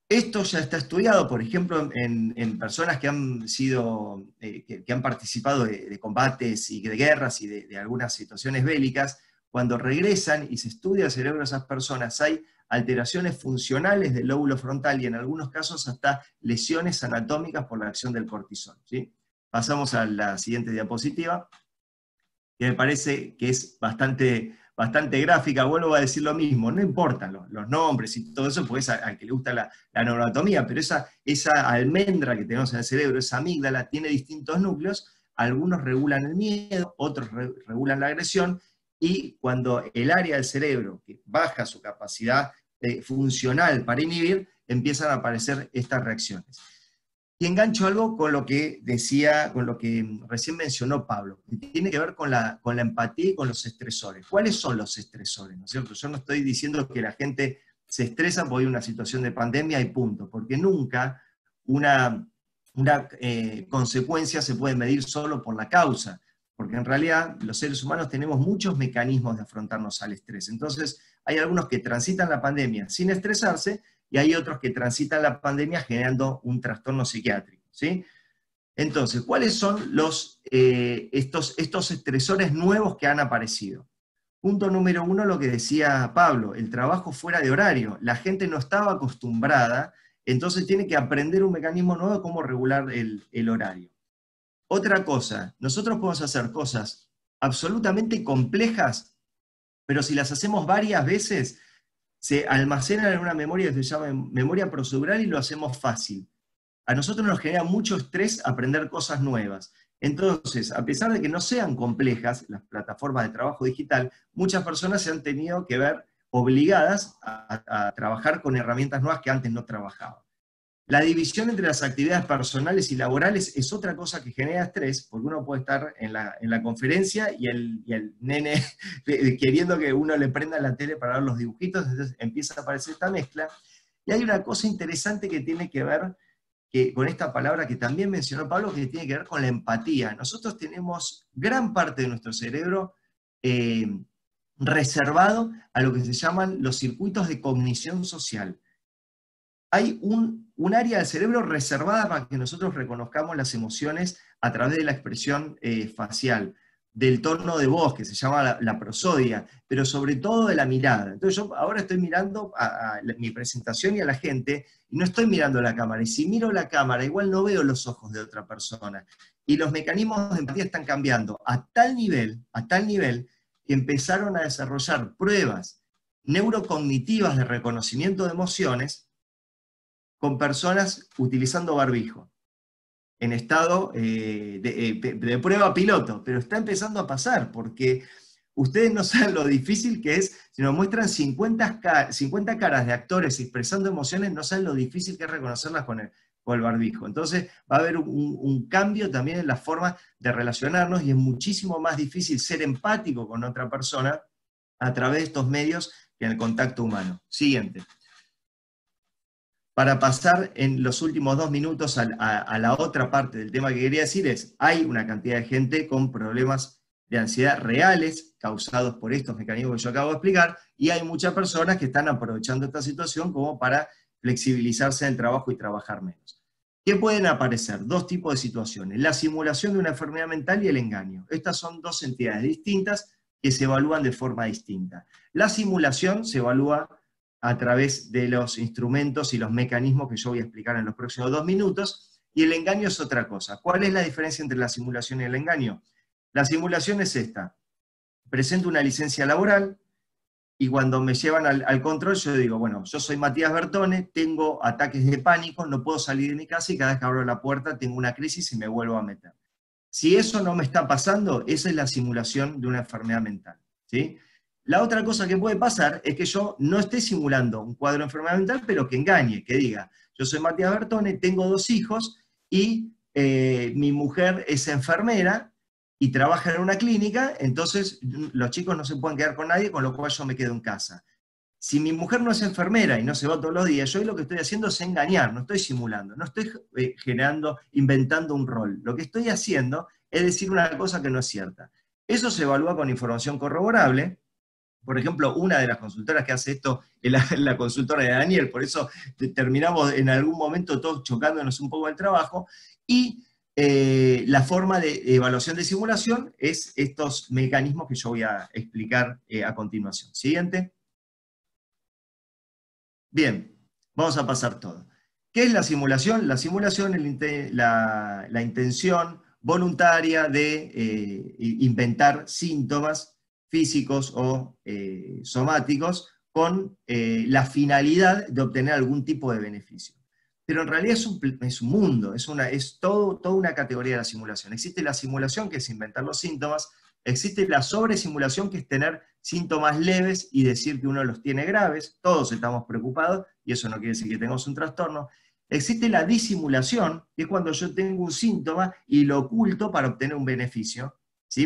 Esto ya está estudiado, por ejemplo, en, personas que han sido, eh, que, han participado de, combates y de guerras y de, algunas situaciones bélicas. Cuando regresan y se estudia el cerebro de esas personas, hay alteraciones funcionales del lóbulo frontal y en algunos casos hasta lesiones anatómicas por la acción del cortisol. Pasamos a la siguiente diapositiva, que me parece que es bastante bastante gráfica, vuelvo a decir lo mismo, no importan los, nombres y todo eso, pues al que le gusta la, la neuroanatomía, pero esa, esa almendra que tenemos en el cerebro, esa amígdala, tiene distintos núcleos, algunos regulan el miedo, otros regulan la agresión, y cuando el área del cerebro que baja su capacidad eh, funcional para inhibir, empiezan a aparecer estas reacciones. Y engancho algo con lo que decía, con lo que recién mencionó Pablo, que tiene que ver con la, empatía y con los estresores. ¿Cuáles son los estresores? ¿no es? Yo no estoy diciendo que la gente se estresa por una situación de pandemia y punto, porque nunca una, una eh, consecuencia se puede medir solo por la causa, porque en realidad los seres humanos tenemos muchos mecanismos de afrontarnos al estrés. Entonces, hay algunos que transitan la pandemia sin estresarse y hay otros que transitan la pandemia generando un trastorno psiquiátrico. ¿sí? Entonces, ¿cuáles son los, eh, estos, estos estresores nuevos que han aparecido? Punto número uno, lo que decía Pablo, el trabajo fuera de horario. La gente no estaba acostumbrada, entonces tiene que aprender un mecanismo nuevo de cómo regular el, el horario. Otra cosa, nosotros podemos hacer cosas absolutamente complejas, pero si las hacemos varias veces, se almacenan en una memoria que se llama memoria procedural y lo hacemos fácil. A nosotros nos genera mucho estrés aprender cosas nuevas. Entonces, a pesar de que no sean complejas las plataformas de trabajo digital, muchas personas se han tenido que ver obligadas a, a trabajar con herramientas nuevas que antes no trabajaban. La división entre las actividades personales y laborales es otra cosa que genera estrés, porque uno puede estar en la, conferencia y el, el, nene queriendo que uno le prenda la tele para ver los dibujitos, entonces empieza a aparecer esta mezcla. Y hay una cosa interesante que tiene que ver que, con esta palabra que también mencionó Pablo, que tiene que ver con la empatía. Nosotros tenemos gran parte de nuestro cerebro eh, reservado a lo que se llaman los circuitos de cognición social hay un, área del cerebro reservada para que nosotros reconozcamos las emociones a través de la expresión eh, facial, del tono de voz, que se llama la, prosodia, pero sobre todo de la mirada. Entonces yo ahora estoy mirando a, mi presentación y a la gente, y no estoy mirando la cámara, y si miro la cámara, igual no veo los ojos de otra persona. Y los mecanismos de empatía están cambiando a tal nivel, a tal nivel, que empezaron a desarrollar pruebas neurocognitivas de reconocimiento de emociones con personas utilizando barbijo, en estado eh, eh, de, prueba piloto, pero está empezando a pasar porque ustedes no saben lo difícil que es, si nos muestran 50, 50 caras de actores expresando emociones, no saben lo difícil que es reconocerlas con el, con el barbijo. Entonces va a haber un, un, cambio también en la forma de relacionarnos y es muchísimo más difícil ser empático con otra persona a través de estos medios que en el contacto humano. Siguiente para pasar en los últimos dos minutos a, la otra parte del tema que quería decir es, hay una cantidad de gente con problemas de ansiedad reales causados por estos mecanismos que yo acabo de explicar, y hay muchas personas que están aprovechando esta situación como para flexibilizarse en el trabajo y trabajar menos. ¿Qué pueden aparecer? Dos tipos de situaciones. La simulación de una enfermedad mental y el engaño. Estas son dos entidades distintas que se evalúan de forma distinta. La simulación se evalúa a través de los instrumentos y los mecanismos que yo voy a explicar en los próximos dos minutos. y el engaño es otra cosa. ¿Cuál es la diferencia entre la simulación y el engaño? La simulación es esta. Presento una licencia laboral y cuando me llevan al, control yo digo, bueno, yo soy Matías Bertone, tengo ataques de pánico, no puedo salir de mi casa y cada vez que abro la puerta tengo una crisis y me vuelvo a meter. Si eso no me está pasando, esa es la simulación de una enfermedad mental. ¿sí? La otra cosa que puede pasar es que yo no esté simulando un cuadro de enfermedad mental, pero que engañe, que diga, yo soy Matías Bertone, tengo dos hijos y eh, mi mujer es enfermera y trabaja en una clínica, entonces los chicos no se pueden quedar con nadie, con lo cual yo me quedo en casa. Si mi mujer no es enfermera y no se va todos los días, yo lo que estoy haciendo es engañar, no estoy simulando, no estoy eh, generando, inventando un rol. Lo que estoy haciendo es decir una cosa que no es cierta. Eso se evalúa con información corroborable, por ejemplo, una de las consultoras que hace esto es la, consultora de Daniel, por eso terminamos en algún momento todos chocándonos un poco el trabajo, y eh, la forma de evaluación de simulación es estos mecanismos que yo voy a explicar eh, a continuación. Siguiente. Bien, vamos a pasar todo. ¿Qué es la simulación? La simulación es la, intención voluntaria de eh, inventar síntomas físicos o eh, somáticos con eh, la finalidad de obtener algún tipo de beneficio. Pero en realidad es un, es un mundo, es, una, es todo, toda una categoría de la simulación. Existe la simulación, que es inventar los síntomas, existe la sobresimulación, que es tener síntomas leves y decir que uno los tiene graves, todos estamos preocupados, y eso no quiere decir que tengamos un trastorno. Existe la disimulación, que es cuando yo tengo un síntoma y lo oculto para obtener un beneficio.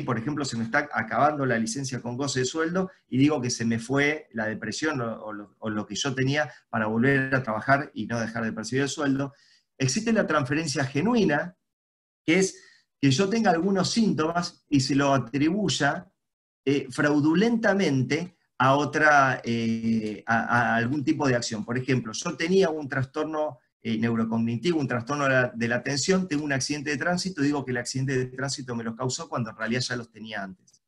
Por ejemplo, se me está acabando la licencia con goce de sueldo y digo que se me fue la depresión o, lo, que yo tenía para volver a trabajar y no dejar de percibir el sueldo. Existe la transferencia genuina, que es que yo tenga algunos síntomas y se lo atribuya eh, fraudulentamente a, otra, eh, a algún tipo de acción. Por ejemplo, yo tenía un trastorno eh, neurocognitivo, un trastorno de la, atención, tengo un accidente de tránsito, digo que el accidente de tránsito me los causó cuando en realidad ya los tenía antes.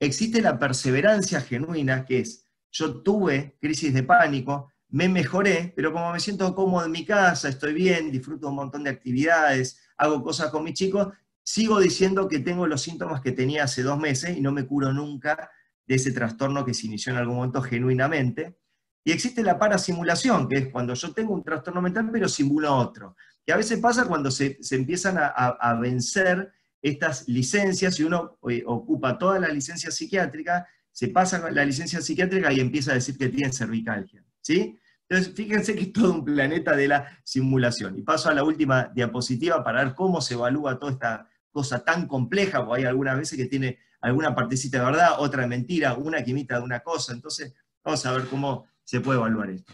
Existe la perseverancia genuina, que es, yo tuve crisis de pánico, me mejoré, pero como me siento cómodo en mi casa, estoy bien, disfruto un montón de actividades, hago cosas con mis chicos, sigo diciendo que tengo los síntomas que tenía hace dos meses y no me curo nunca de ese trastorno que se inició en algún momento genuinamente. Y existe la parasimulación, que es cuando yo tengo un trastorno mental pero simulo otro. Que a veces pasa cuando se, empiezan a, vencer estas licencias y uno eh, ocupa toda la licencia psiquiátrica, se pasa la licencia psiquiátrica y empieza a decir que tiene cervicalgia. ¿sí? Entonces, fíjense que es todo un planeta de la simulación. Y paso a la última diapositiva para ver cómo se evalúa toda esta cosa tan compleja, porque hay algunas veces que tiene alguna partecita de verdad, otra de mentira, una que imita de una cosa. Entonces, vamos a ver cómo se puede evaluar esto.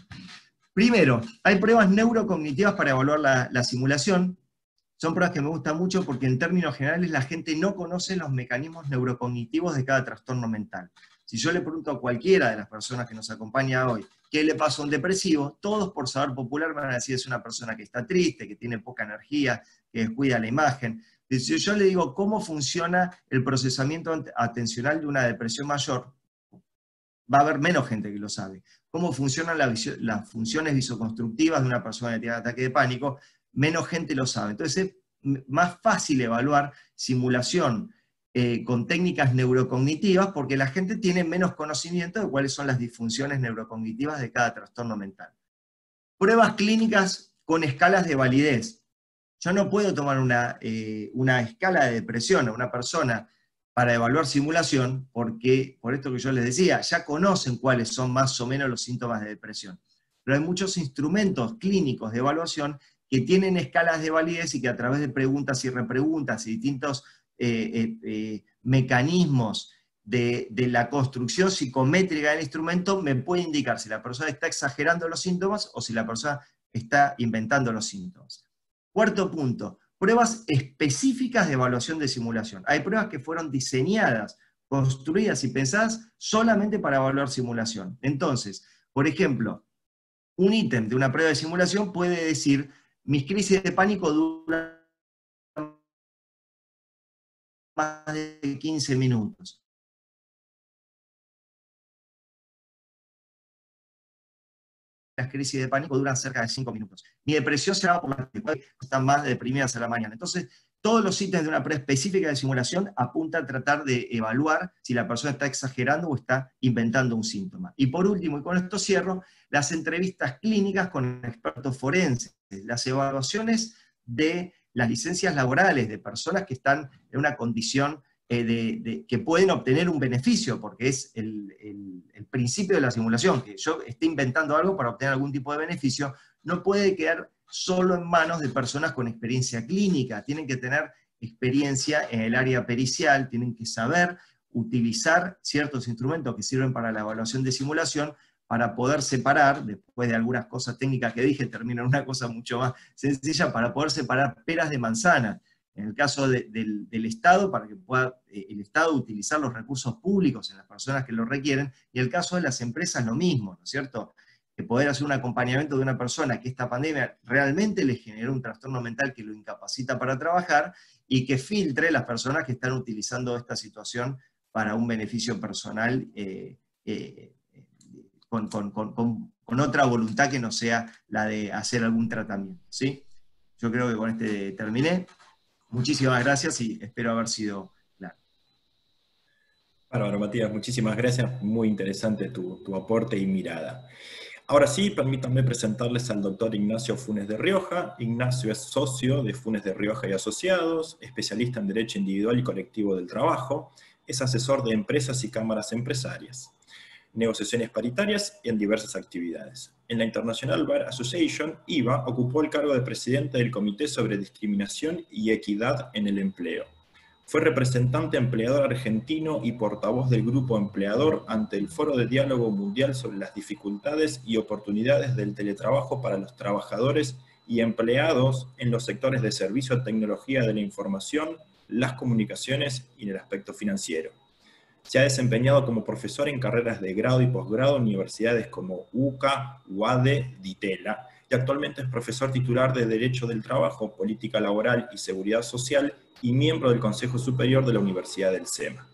Primero, hay pruebas neurocognitivas para evaluar la, simulación. Son pruebas que me gustan mucho porque en términos generales la gente no conoce los mecanismos neurocognitivos de cada trastorno mental. Si yo le pregunto a cualquiera de las personas que nos acompaña hoy, ¿qué le pasa a un depresivo? Todos por saber popular van a decir es una persona que está triste, que tiene poca energía, que descuida la imagen. Si yo le digo cómo funciona el procesamiento atencional de una depresión mayor, va a haber menos gente que lo sabe. Cómo funcionan las funciones visoconstructivas de una persona que tiene ataque de pánico, menos gente lo sabe. Entonces es más fácil evaluar simulación eh, con técnicas neurocognitivas porque la gente tiene menos conocimiento de cuáles son las disfunciones neurocognitivas de cada trastorno mental. Pruebas clínicas con escalas de validez. Yo no puedo tomar una, eh, una escala de depresión a una persona para evaluar simulación, porque, por esto que yo les decía, ya conocen cuáles son más o menos los síntomas de depresión. Pero hay muchos instrumentos clínicos de evaluación que tienen escalas de validez y que a través de preguntas y repreguntas y distintos eh, eh, eh, mecanismos de, de, la construcción psicométrica del instrumento me puede indicar si la persona está exagerando los síntomas o si la persona está inventando los síntomas. Cuarto punto, pruebas específicas de evaluación de simulación. Hay pruebas que fueron diseñadas, construidas y pensadas solamente para evaluar simulación. Entonces, por ejemplo, un ítem de una prueba de simulación puede decir, mis crisis de pánico duran más de 15 minutos. Las crisis de pánico duran cerca de 5 minutos. Mi depresión se va por las que están más deprimidas a la mañana. Entonces, todos los ítems de una prueba específica de simulación apuntan a tratar de evaluar si la persona está exagerando o está inventando un síntoma. Y por último, y con esto cierro, las entrevistas clínicas con expertos forenses, las evaluaciones de las licencias laborales de personas que están en una condición eh, de, que pueden obtener un beneficio, porque es el, el, principio de la simulación, que yo esté inventando algo para obtener algún tipo de beneficio, no puede quedar solo en manos de personas con experiencia clínica, tienen que tener experiencia en el área pericial, tienen que saber utilizar ciertos instrumentos que sirven para la evaluación de simulación para poder separar, después de algunas cosas técnicas que dije, termino en una cosa mucho más sencilla, para poder separar peras de manzanas en el caso del, Estado, para que pueda eh, el Estado utilizar los recursos públicos en las personas que lo requieren, y el caso de las empresas lo mismo, ¿no es cierto? Que poder hacer un acompañamiento de una persona que esta pandemia realmente le generó un trastorno mental que lo incapacita para trabajar y que filtre las personas que están utilizando esta situación para un beneficio personal eh, eh, con, con, otra voluntad que no sea la de hacer algún tratamiento. ¿sí? Yo creo que con este terminé. Muchísimas gracias y espero haber sido claro.
Bárbaro, Matías, muchísimas gracias. Muy interesante tu, aporte y mirada. Ahora sí, permítanme presentarles al doctor Ignacio Funes de Rioja. Ignacio es socio de Funes de Rioja y Asociados, especialista en Derecho Individual y Colectivo del Trabajo, es asesor de empresas y cámaras empresarias negociaciones paritarias y en diversas actividades. En la International Bar Association, IVA ocupó el cargo de presidente del Comité sobre Discriminación y Equidad en el Empleo. Fue representante empleador argentino y portavoz del Grupo Empleador ante el Foro de Diálogo Mundial sobre las dificultades y oportunidades del teletrabajo para los trabajadores y empleados en los sectores de servicio, tecnología de la información, las comunicaciones y en el aspecto financiero. Se ha desempeñado como profesor en carreras de grado y posgrado en universidades como UCA, UADE, DITELA, y actualmente es profesor titular de Derecho del Trabajo, Política Laboral y Seguridad Social y miembro del Consejo Superior de la Universidad del SEMA.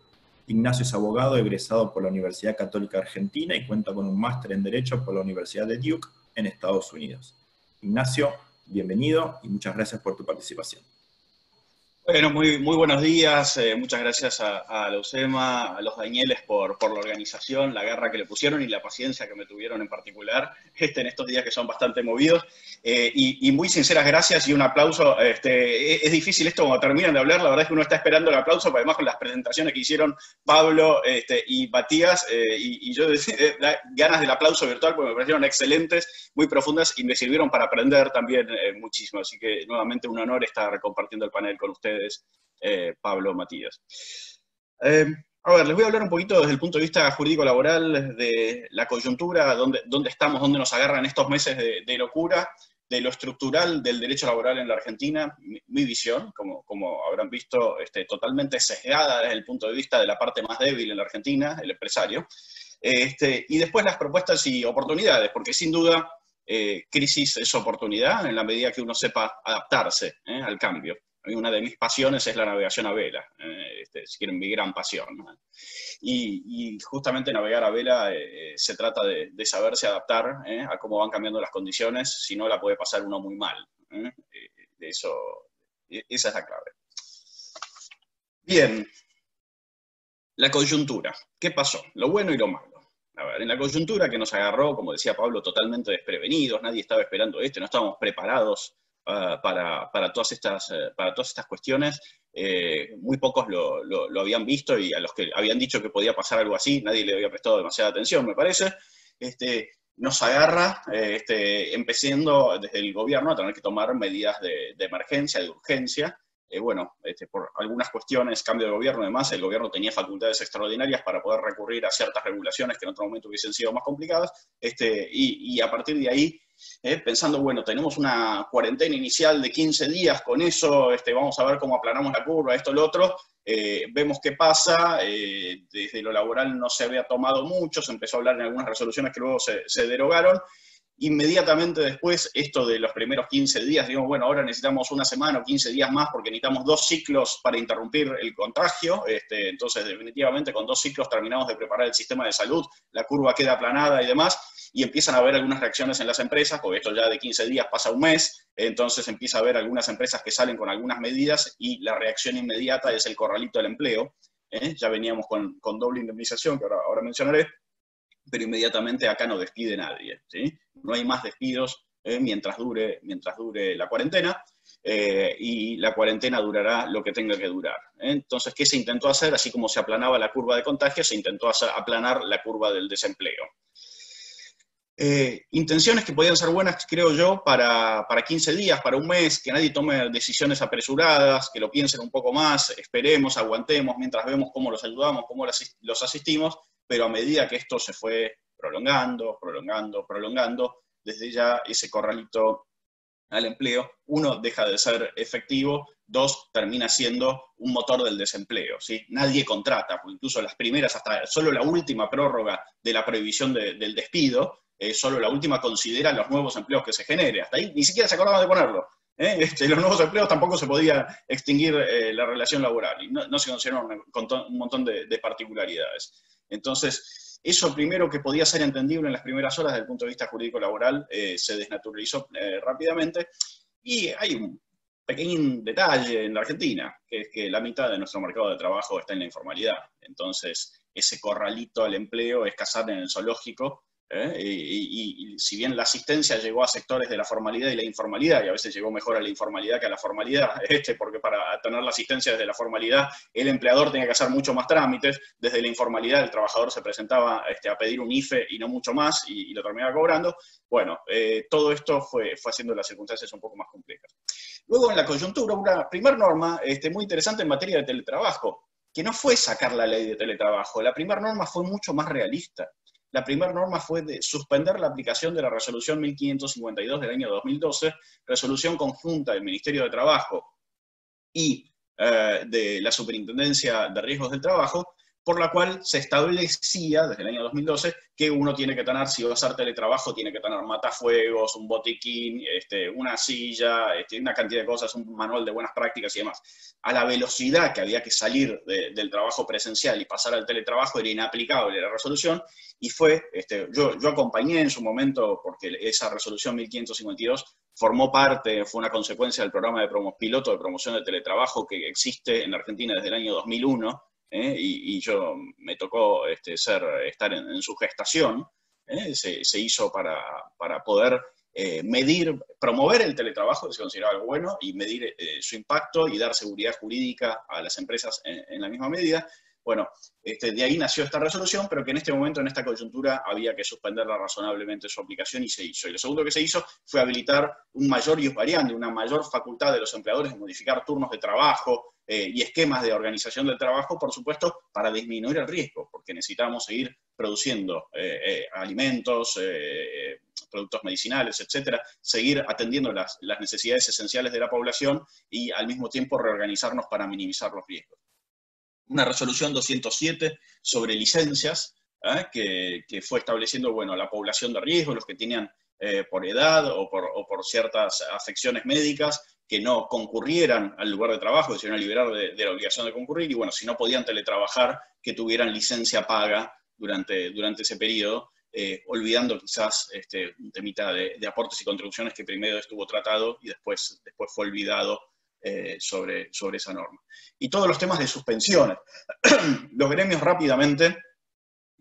Ignacio es abogado egresado por la Universidad Católica Argentina y cuenta con un máster en Derecho por la Universidad de Duke en Estados Unidos. Ignacio, bienvenido y muchas gracias por tu participación.
Bueno, muy, muy buenos días. Eh, muchas gracias a, a, a los Danieles por, por, la organización, la guerra que le pusieron y la paciencia que me tuvieron en particular este, en estos días que son bastante movidos. Eh, y, muy sinceras gracias y un aplauso. Este, es, difícil esto cuando terminan de hablar, la verdad es que uno está esperando el aplauso, pero además con las presentaciones que hicieron Pablo este, y Matías, eh, y, yo ganas del aplauso virtual porque me parecieron excelentes, muy profundas y me sirvieron para aprender también muchísimo. Así que nuevamente un honor estar compartiendo el panel con ustedes eh, Pablo Matías. Eh, a ver, les voy a hablar un poquito desde el punto de vista jurídico-laboral de la coyuntura, dónde, dónde estamos, dónde nos agarran estos meses de, locura, de lo estructural del derecho laboral en la Argentina, mi, visión, como, como habrán visto, este, totalmente sesgada desde el punto de vista de la parte más débil en la Argentina, el empresario, este, y después las propuestas y oportunidades, porque sin duda eh, crisis es oportunidad en la medida que uno sepa adaptarse al cambio una de mis pasiones es la navegación a vela, eh, este, si quieren, mi gran pasión. Y, justamente navegar a vela eh, se trata de, saberse adaptar eh, a cómo van cambiando las condiciones, si no la puede pasar uno muy mal. eso, e, esa es la clave. Bien, la coyuntura. ¿Qué pasó? Lo bueno y lo malo. A ver, en la coyuntura que nos agarró, como decía Pablo, totalmente desprevenidos, nadie estaba esperando esto, no estábamos preparados Ah, para, todas estas, eh, para todas estas cuestiones. Eh, muy pocos lo, habían visto y a los que habían dicho que podía pasar algo así, nadie le había prestado demasiada atención, me parece. Este, nos agarra este, empezando desde el gobierno a tener que tomar medidas de, emergencia, de urgencia. Bueno, este, por algunas cuestiones, cambio de gobierno, además, el gobierno tenía facultades extraordinarias para poder recurrir a ciertas regulaciones que en otro momento hubiesen sido más complicadas, este, y, y a partir de ahí ¿eh? pensando, bueno, tenemos una cuarentena inicial de 15 días, con eso este, vamos a ver cómo aplanamos la curva, esto, lo otro, eh, vemos qué pasa, eh, desde lo laboral no se había tomado mucho, se empezó a hablar en algunas resoluciones que luego se, se derogaron, inmediatamente después, esto de los primeros 15 días, digamos, bueno, ahora necesitamos una semana o 15 días más porque necesitamos dos ciclos para interrumpir el contagio, este, entonces definitivamente con dos ciclos terminamos de preparar el sistema de salud, la curva queda aplanada y demás, y empiezan a haber algunas reacciones en las empresas, porque esto ya de 15 días pasa un mes, entonces empieza a haber algunas empresas que salen con algunas medidas y la reacción inmediata es el corralito del empleo. ¿eh? Ya veníamos con, doble indemnización, que ahora, ahora mencionaré, pero inmediatamente acá no despide nadie. ¿sí? No hay más despidos ¿eh? mientras, dure, mientras dure la cuarentena. Eh, y la cuarentena durará lo que tenga que durar. ¿eh? Entonces, ¿qué se intentó hacer? Así como se aplanaba la curva de contagio, se intentó aplanar la curva del desempleo. intenciones que podían ser buenas, creo yo, para, para, 15 días, para un mes, que nadie tome decisiones apresuradas, que lo piensen un poco más, esperemos, aguantemos, mientras vemos cómo los ayudamos, cómo los asistimos, pero a medida que esto se fue prolongando, prolongando, prolongando, desde ya ese corralito al empleo, uno deja de ser efectivo, dos termina siendo un motor del desempleo. ¿sí? Nadie contrata, incluso las primeras, hasta solo la última prórroga de la prohibición del despido, eh, solo la última considera los nuevos empleos que se genere. Hasta ahí ni siquiera se acordaban de ponerlo. ¿eh? Este, los nuevos empleos tampoco se podía extinguir eh, la relación laboral y no, se consideraron un, montón de particularidades. Entonces, eso primero que podía ser entendible en las primeras horas desde el punto de vista jurídico-laboral eh, se desnaturalizó eh, rápidamente. Y hay un pequeño detalle en la Argentina, que es que la mitad de nuestro mercado de trabajo está en la informalidad. Entonces, ese corralito al empleo es cazar en el zoológico ¿eh? Y, si bien la asistencia llegó a sectores de la formalidad y la informalidad, y a veces llegó mejor a la informalidad que a la formalidad, este, porque para tener la asistencia desde la formalidad, el empleador tenía que hacer mucho más trámites, desde la informalidad el trabajador se presentaba este, a pedir un IFE y no mucho más, y, lo terminaba cobrando, bueno, eh, todo esto fue, fue haciendo las circunstancias un poco más complejas. Luego en la coyuntura, una primera norma este, muy interesante en materia de teletrabajo, que no fue sacar la ley de teletrabajo, la primera norma fue mucho más realista la primera norma fue de suspender la aplicación de la resolución 1552 del año 2012, resolución conjunta del Ministerio de Trabajo y eh, de la Superintendencia de Riesgos del Trabajo, por la cual se establecía desde el año 2012 que uno tiene que tener, si va a hacer teletrabajo, tiene que tener matafuegos, un botiquín, este, una silla, este, una cantidad de cosas, un manual de buenas prácticas y demás. A la velocidad que había que salir del trabajo presencial y pasar al teletrabajo era inaplicable la resolución y fue, este, yo, yo acompañé en su momento, porque esa resolución 1552 formó parte, fue una consecuencia del programa de promo, piloto de promoción del teletrabajo que existe en Argentina desde el año 2001, ¿eh? y, yo me tocó este, ser, estar en, su gestación, ¿eh? se, hizo para, poder eh, medir, promover el teletrabajo, que se consideraba algo bueno, y medir su impacto y dar seguridad jurídica a las empresas en la misma medida. Bueno, este, de ahí nació esta resolución, pero que en este momento, en esta coyuntura, había que suspenderla razonablemente su aplicación y se hizo. Y lo segundo que se hizo fue habilitar un mayor ius variante, una mayor facultad de los empleadores de modificar turnos de trabajo eh, y esquemas de organización del trabajo, por supuesto, para disminuir el riesgo, porque necesitamos seguir produciendo eh, eh, alimentos, productos medicinales, etcétera, seguir atendiendo las necesidades esenciales de la población y al mismo tiempo reorganizarnos para minimizar los riesgos una resolución 207 sobre licencias, ¿eh? que, fue estableciendo bueno, la población de riesgo, los que tenían eh, por edad o por, ciertas afecciones médicas, que no concurrieran al lugar de trabajo, que se iban a liberar de, la obligación de concurrir, y bueno, si no podían teletrabajar, que tuvieran licencia paga durante, durante ese periodo, eh, olvidando quizás este, un temita de, de, aportes y contribuciones que primero estuvo tratado y después, después fue olvidado eh, sobre, sobre esa norma. Y todos los temas de suspensiones. los gremios rápidamente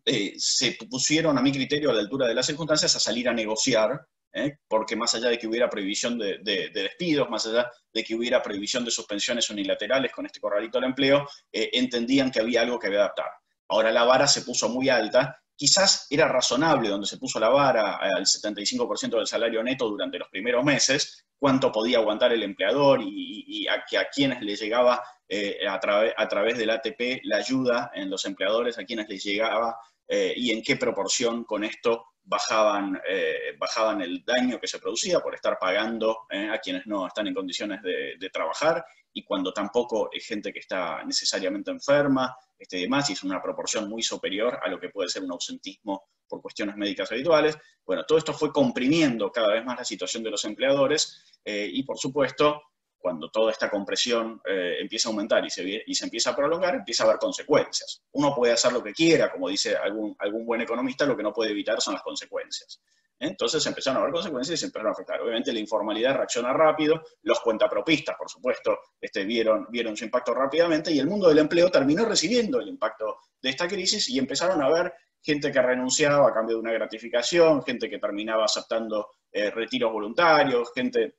eh, se pusieron, a mi criterio, a la altura de las circunstancias, a salir a negociar, ¿eh? porque más allá de que hubiera prohibición de, despidos, más allá de que hubiera prohibición de suspensiones unilaterales con este corralito del empleo, entendían que había algo que había adaptar. Ahora la vara se puso muy alta quizás era razonable donde se puso la vara al 75% del salario neto durante los primeros meses, cuánto podía aguantar el empleador y, a, a quienes le llegaba eh, a, través del ATP la ayuda en los empleadores, a quienes les llegaba eh, y en qué proporción con esto bajaban, eh, bajaban el daño que se producía por estar pagando a quienes no están en condiciones de trabajar y cuando tampoco es gente que está necesariamente enferma, este, demás, y es una proporción muy superior a lo que puede ser un ausentismo por cuestiones médicas habituales. Bueno, todo esto fue comprimiendo cada vez más la situación de los empleadores eh, y, por supuesto, cuando toda esta compresión eh, empieza a aumentar y se, y se empieza a prolongar, empieza a haber consecuencias. Uno puede hacer lo que quiera, como dice algún, algún buen economista, lo que no puede evitar son las consecuencias. Entonces empezaron a haber consecuencias y se empezaron a afectar. Obviamente la informalidad reacciona rápido, los cuentapropistas, por supuesto, este, vieron, vieron su impacto rápidamente y el mundo del empleo terminó recibiendo el impacto de esta crisis y empezaron a ver gente que renunciaba a cambio de una gratificación, gente que terminaba aceptando eh, retiros voluntarios, gente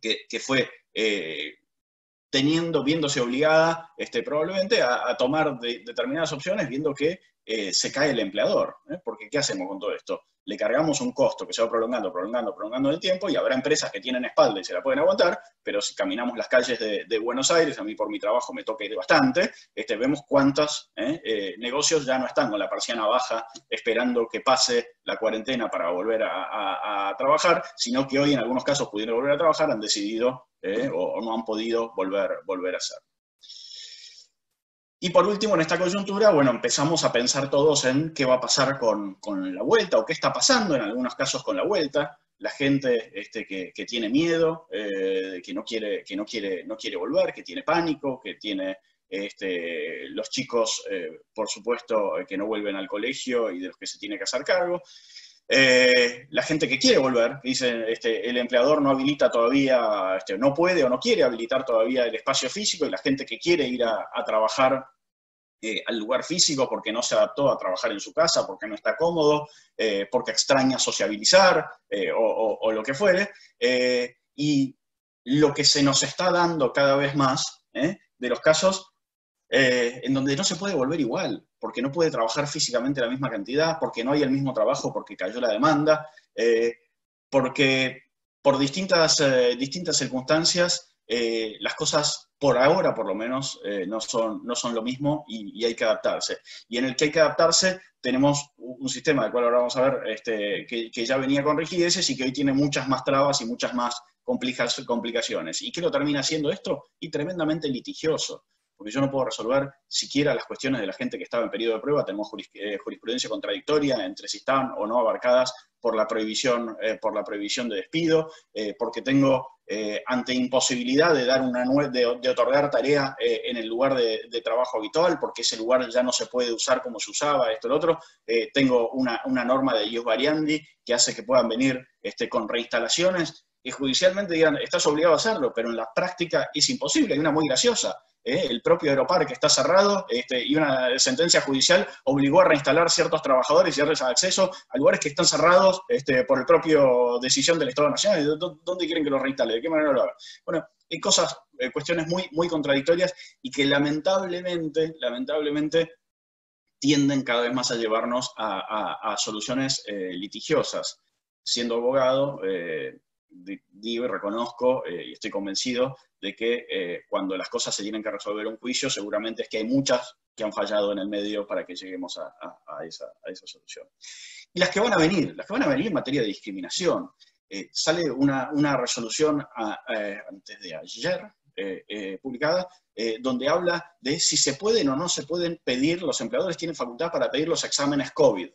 que, fue eh, teniendo, viéndose obligada este, probablemente a, tomar determinadas opciones, viendo que eh, se cae el empleador. Porque ¿qué hacemos con todo esto? Le cargamos un costo que se va prolongando, prolongando, prolongando el tiempo y habrá empresas que tienen espalda y se la pueden aguantar, pero si caminamos las calles de, Buenos Aires, a mí por mi trabajo me toca ir bastante, este, vemos cuántos negocios ya no están con la persiana baja esperando que pase la cuarentena para volver a, trabajar, sino que hoy en algunos casos pudieron volver a trabajar, han decidido ¿eh? o, no han podido volver, volver a hacer. Y por último, en esta coyuntura, bueno, empezamos a pensar todos en qué va a pasar con, con la vuelta o qué está pasando en algunos casos con la vuelta. La gente este, que, que, tiene miedo, eh, que, no quiere, que no, quiere, no quiere volver, que tiene pánico, que tiene este, los chicos, eh, por supuesto, que no vuelven al colegio y de los que se tiene que hacer cargo. Eh, la gente que quiere volver, dice, este, el empleador no habilita todavía, este, no puede o no quiere habilitar todavía el espacio físico, y la gente que quiere ir a, trabajar eh, al lugar físico porque no se adaptó a trabajar en su casa, porque no está cómodo, eh, porque extraña sociabilizar o, o, lo que fuere. y lo que se nos está dando cada vez más de los casos en donde no se puede volver igual, porque no puede trabajar físicamente la misma cantidad, porque no hay el mismo trabajo, porque cayó la demanda, eh, porque por distintas, eh, distintas circunstancias las cosas, por ahora por lo menos, no, son, no son lo mismo y, hay que adaptarse. Y en el que hay que adaptarse tenemos un sistema del cual ahora vamos a ver este, que, que, ya venía con rigideces y que hoy tiene muchas más trabas y muchas más complicaciones. ¿Y qué lo termina haciendo esto? Y tremendamente litigioso porque yo no puedo resolver siquiera las cuestiones de la gente que estaba en periodo de prueba, tenemos eh, jurisprudencia contradictoria entre si están o no abarcadas por la prohibición, eh, por la prohibición de despido, eh, porque tengo ante imposibilidad de, dar una de, de otorgar tarea en el lugar de, trabajo habitual, porque ese lugar ya no se puede usar como se usaba, esto lo otro, tengo una, norma de ius variandi que hace que puedan venir este, con reinstalaciones, y judicialmente digan, estás obligado a hacerlo, pero en la práctica es imposible, hay una muy graciosa, ¿eh? el propio Aeroparque está cerrado este, y una sentencia judicial obligó a reinstalar ciertos trabajadores y darles acceso a lugares que están cerrados este, por el propio decisión del Estado Nacional. ¿Dónde quieren que los reinstale? ¿De qué manera lo hagan? Bueno, hay cosas, eh, cuestiones muy, muy contradictorias y que lamentablemente, lamentablemente, tienden cada vez más a llevarnos a, soluciones eh, litigiosas. Siendo abogado, digo y reconozco y estoy convencido de que eh, cuando las cosas se tienen que resolver un juicio, seguramente es que hay muchas que han fallado en el medio para que lleguemos a, esa, solución. Y las que van a venir, las que van a venir en materia de discriminación. Eh, sale una, resolución eh, antes de ayer, publicada, donde habla de si se pueden o no se pueden pedir, los empleadores tienen facultad para pedir los exámenes COVID.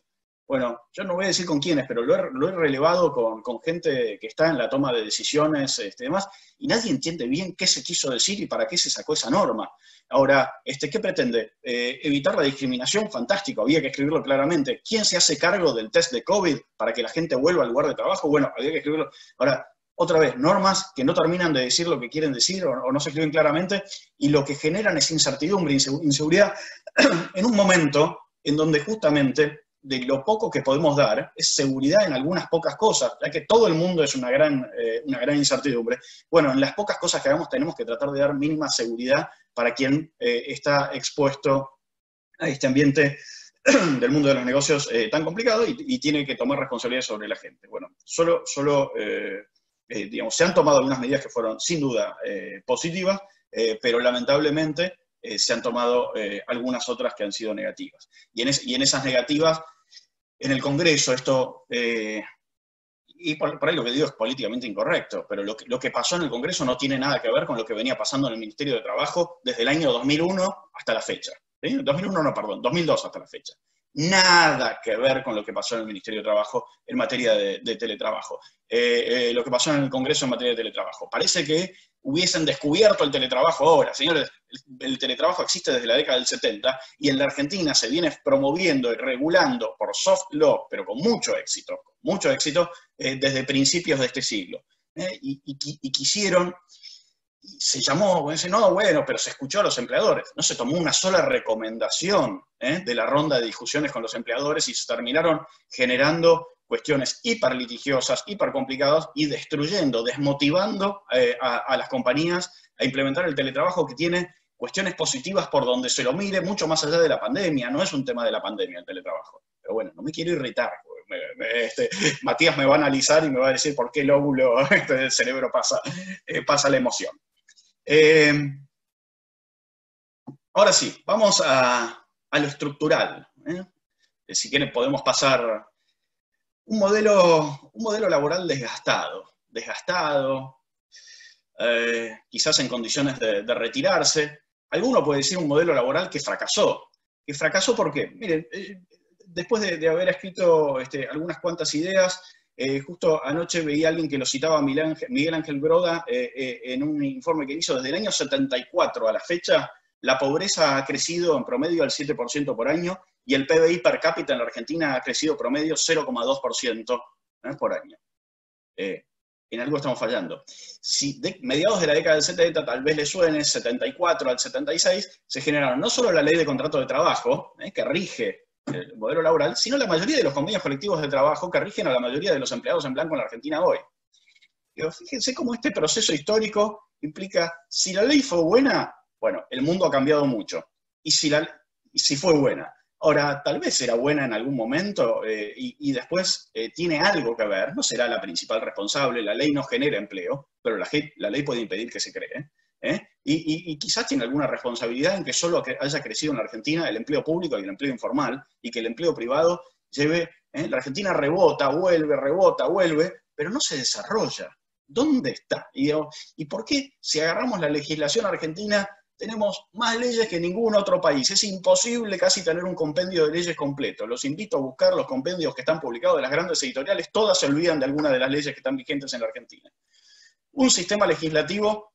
Bueno, yo no voy a decir con quiénes, pero lo he, relevado con, gente que está en la toma de decisiones y este, demás, y nadie entiende bien qué se quiso decir y para qué se sacó esa norma. Ahora, este, ¿qué pretende? Eh, evitar la discriminación, fantástico, había que escribirlo claramente. ¿Quién se hace cargo del test de COVID para que la gente vuelva al lugar de trabajo? Bueno, había que escribirlo. Ahora, otra vez, normas que no terminan de decir lo que quieren decir o, no se escriben claramente y lo que generan es incertidumbre, inseguridad, en un momento en donde justamente de lo poco que podemos dar es seguridad en algunas pocas cosas, ya que todo el mundo es una gran, eh, una gran incertidumbre. Bueno, en las pocas cosas que hagamos tenemos que tratar de dar mínima seguridad para quien eh, está expuesto a este ambiente del mundo de los negocios eh, tan complicado y, tiene que tomar responsabilidad sobre la gente. Bueno, solo, solo digamos, se han tomado algunas medidas que fueron sin duda positivas, pero lamentablemente se han tomado algunas otras que han sido negativas. Y en, esas negativas en el Congreso esto, eh, y por, ahí lo que digo es políticamente incorrecto, pero lo que, pasó en el Congreso no tiene nada que ver con lo que venía pasando en el Ministerio de Trabajo desde el año 2001 hasta la fecha. 2001 no, perdón, 2002 hasta la fecha. Nada que ver con lo que pasó en el Ministerio de Trabajo en materia de, teletrabajo. Eh, eh, lo que pasó en el Congreso en materia de teletrabajo. Parece que hubiesen descubierto el teletrabajo ahora. Señores, el, teletrabajo existe desde la década del 70 y en la Argentina se viene promoviendo y regulando por soft law, pero con mucho éxito, mucho éxito, eh, desde principios de este siglo. ¿eh? Y, quisieron, se llamó, no, bueno, pero se escuchó a los empleadores. No se tomó una sola recomendación ¿eh? de la ronda de discusiones con los empleadores y se terminaron generando cuestiones hiper litigiosas, hiper complicadas y destruyendo, desmotivando a, las compañías a implementar el teletrabajo que tiene cuestiones positivas por donde se lo mire, mucho más allá de la pandemia. No es un tema de la pandemia el teletrabajo. Pero bueno, no me quiero irritar. este, Matías me va a analizar y me va a decir por qué el óvulo este, del cerebro pasa, eh, pasa la emoción. Eh, ahora sí, vamos a, lo estructural. ¿eh? Si quieren podemos pasar un modelo, un modelo laboral desgastado, desgastado, quizás en condiciones de retirarse, Alguno puede decir un modelo laboral que fracasó. Que fracasó porque, miren, eh, después de, haber escrito este, algunas cuantas ideas, eh, justo anoche veía a alguien que lo citaba Miguel Ángel Broda eh, en un informe que hizo desde el año 74 a la fecha, la pobreza ha crecido en promedio al 7% por año y el PBI per cápita en la Argentina ha crecido promedio 0,2% por año en algo estamos fallando. Si de mediados de la década del 70, tal vez le suene, 74 al 76, se generaron no solo la ley de contrato de trabajo, eh, que rige el modelo laboral, sino la mayoría de los convenios colectivos de trabajo que rigen a la mayoría de los empleados en blanco en la Argentina hoy. Pero fíjense cómo este proceso histórico implica, si la ley fue buena, bueno, el mundo ha cambiado mucho. Y si, la, si fue buena, Ahora, tal vez será buena en algún momento eh, y, después eh, tiene algo que ver, no será la principal responsable, la ley no genera empleo, pero la, ley puede impedir que se cree. ¿eh? Y, quizás tiene alguna responsabilidad en que solo haya crecido en la Argentina el empleo público y el empleo informal y que el empleo privado lleve, la Argentina rebota, vuelve, rebota, vuelve, pero no se desarrolla. ¿Dónde está? ¿Y por qué si agarramos la legislación argentina tenemos más leyes que ningún otro país. Es imposible casi tener un compendio de leyes completo. Los invito a buscar los compendios que están publicados de las grandes editoriales. Todas se olvidan de alguna de las leyes que están vigentes en la Argentina. Un sistema legislativo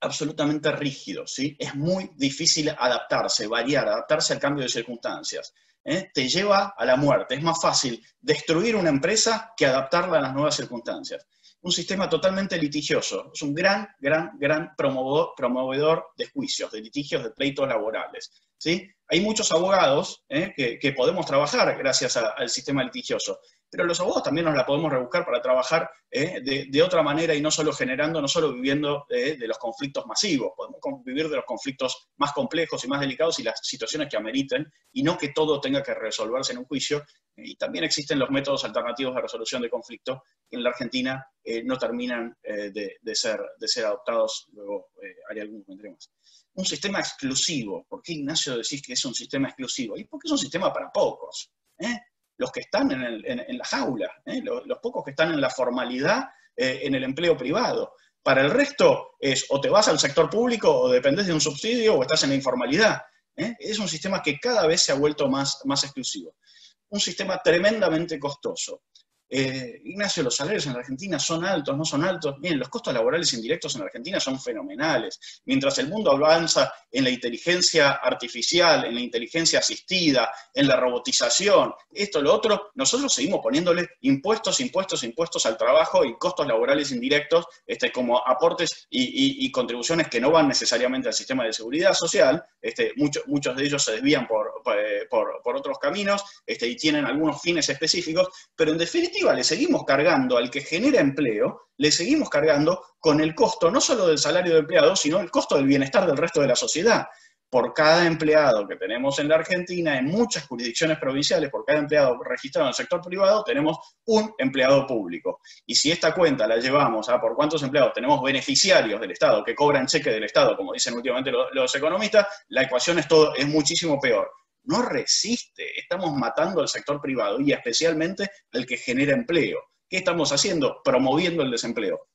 absolutamente rígido, ¿sí? Es muy difícil adaptarse, variar, adaptarse al cambio de circunstancias. ¿eh? Te lleva a la muerte. Es más fácil destruir una empresa que adaptarla a las nuevas circunstancias un sistema totalmente litigioso. Es un gran, gran, gran promovedor, promovedor de juicios, de litigios, de pleitos laborales. ¿sí? Hay muchos abogados ¿eh? que, podemos trabajar gracias al sistema litigioso, pero los abogados también nos la podemos rebuscar para trabajar ¿eh? de, otra manera y no solo generando, no solo viviendo ¿eh? de los conflictos masivos, podemos vivir de los conflictos más complejos y más delicados y las situaciones que ameriten, y no que todo tenga que resolverse en un juicio. Y también existen los métodos alternativos de resolución de conflictos que en la Argentina no terminan de, ser, de ser adoptados, luego hay algún comentario un sistema exclusivo. ¿Por qué, Ignacio, decís que es un sistema exclusivo? Y porque es un sistema para pocos. ¿eh? Los que están en, la jaula, ¿eh? los, pocos que están en la formalidad, eh, en el empleo privado. Para el resto es o te vas al sector público o dependes de un subsidio o estás en la informalidad. Es un sistema que cada vez se ha vuelto más, más exclusivo. Un sistema tremendamente costoso. Eh, Ignacio, los salarios en la Argentina son altos, no son altos. Bien, los costos laborales indirectos en la Argentina son fenomenales. Mientras el mundo avanza en la inteligencia artificial, en la inteligencia asistida, en la robotización, esto, lo otro, nosotros seguimos poniéndole impuestos, impuestos, impuestos al trabajo y costos laborales indirectos este, como aportes y, contribuciones que no van necesariamente al sistema de seguridad social. Este, muchos de ellos se desvían por, por, otros caminos este, y tienen algunos fines específicos, pero en definitiva le seguimos cargando al que genera empleo, le seguimos cargando con el costo no solo del salario de empleado, sino el costo del bienestar del resto de la sociedad. Por cada empleado que tenemos en la Argentina, en muchas jurisdicciones provinciales, por cada empleado registrado en el sector privado, tenemos un empleado público. Y si esta cuenta la llevamos a por cuántos empleados tenemos beneficiarios del Estado, que cobran cheque del Estado, como dicen últimamente los, economistas, la ecuación es, todo, es muchísimo peor no resiste. Estamos matando al sector privado y especialmente al que genera empleo. ¿Qué estamos haciendo? Promoviendo el desempleo.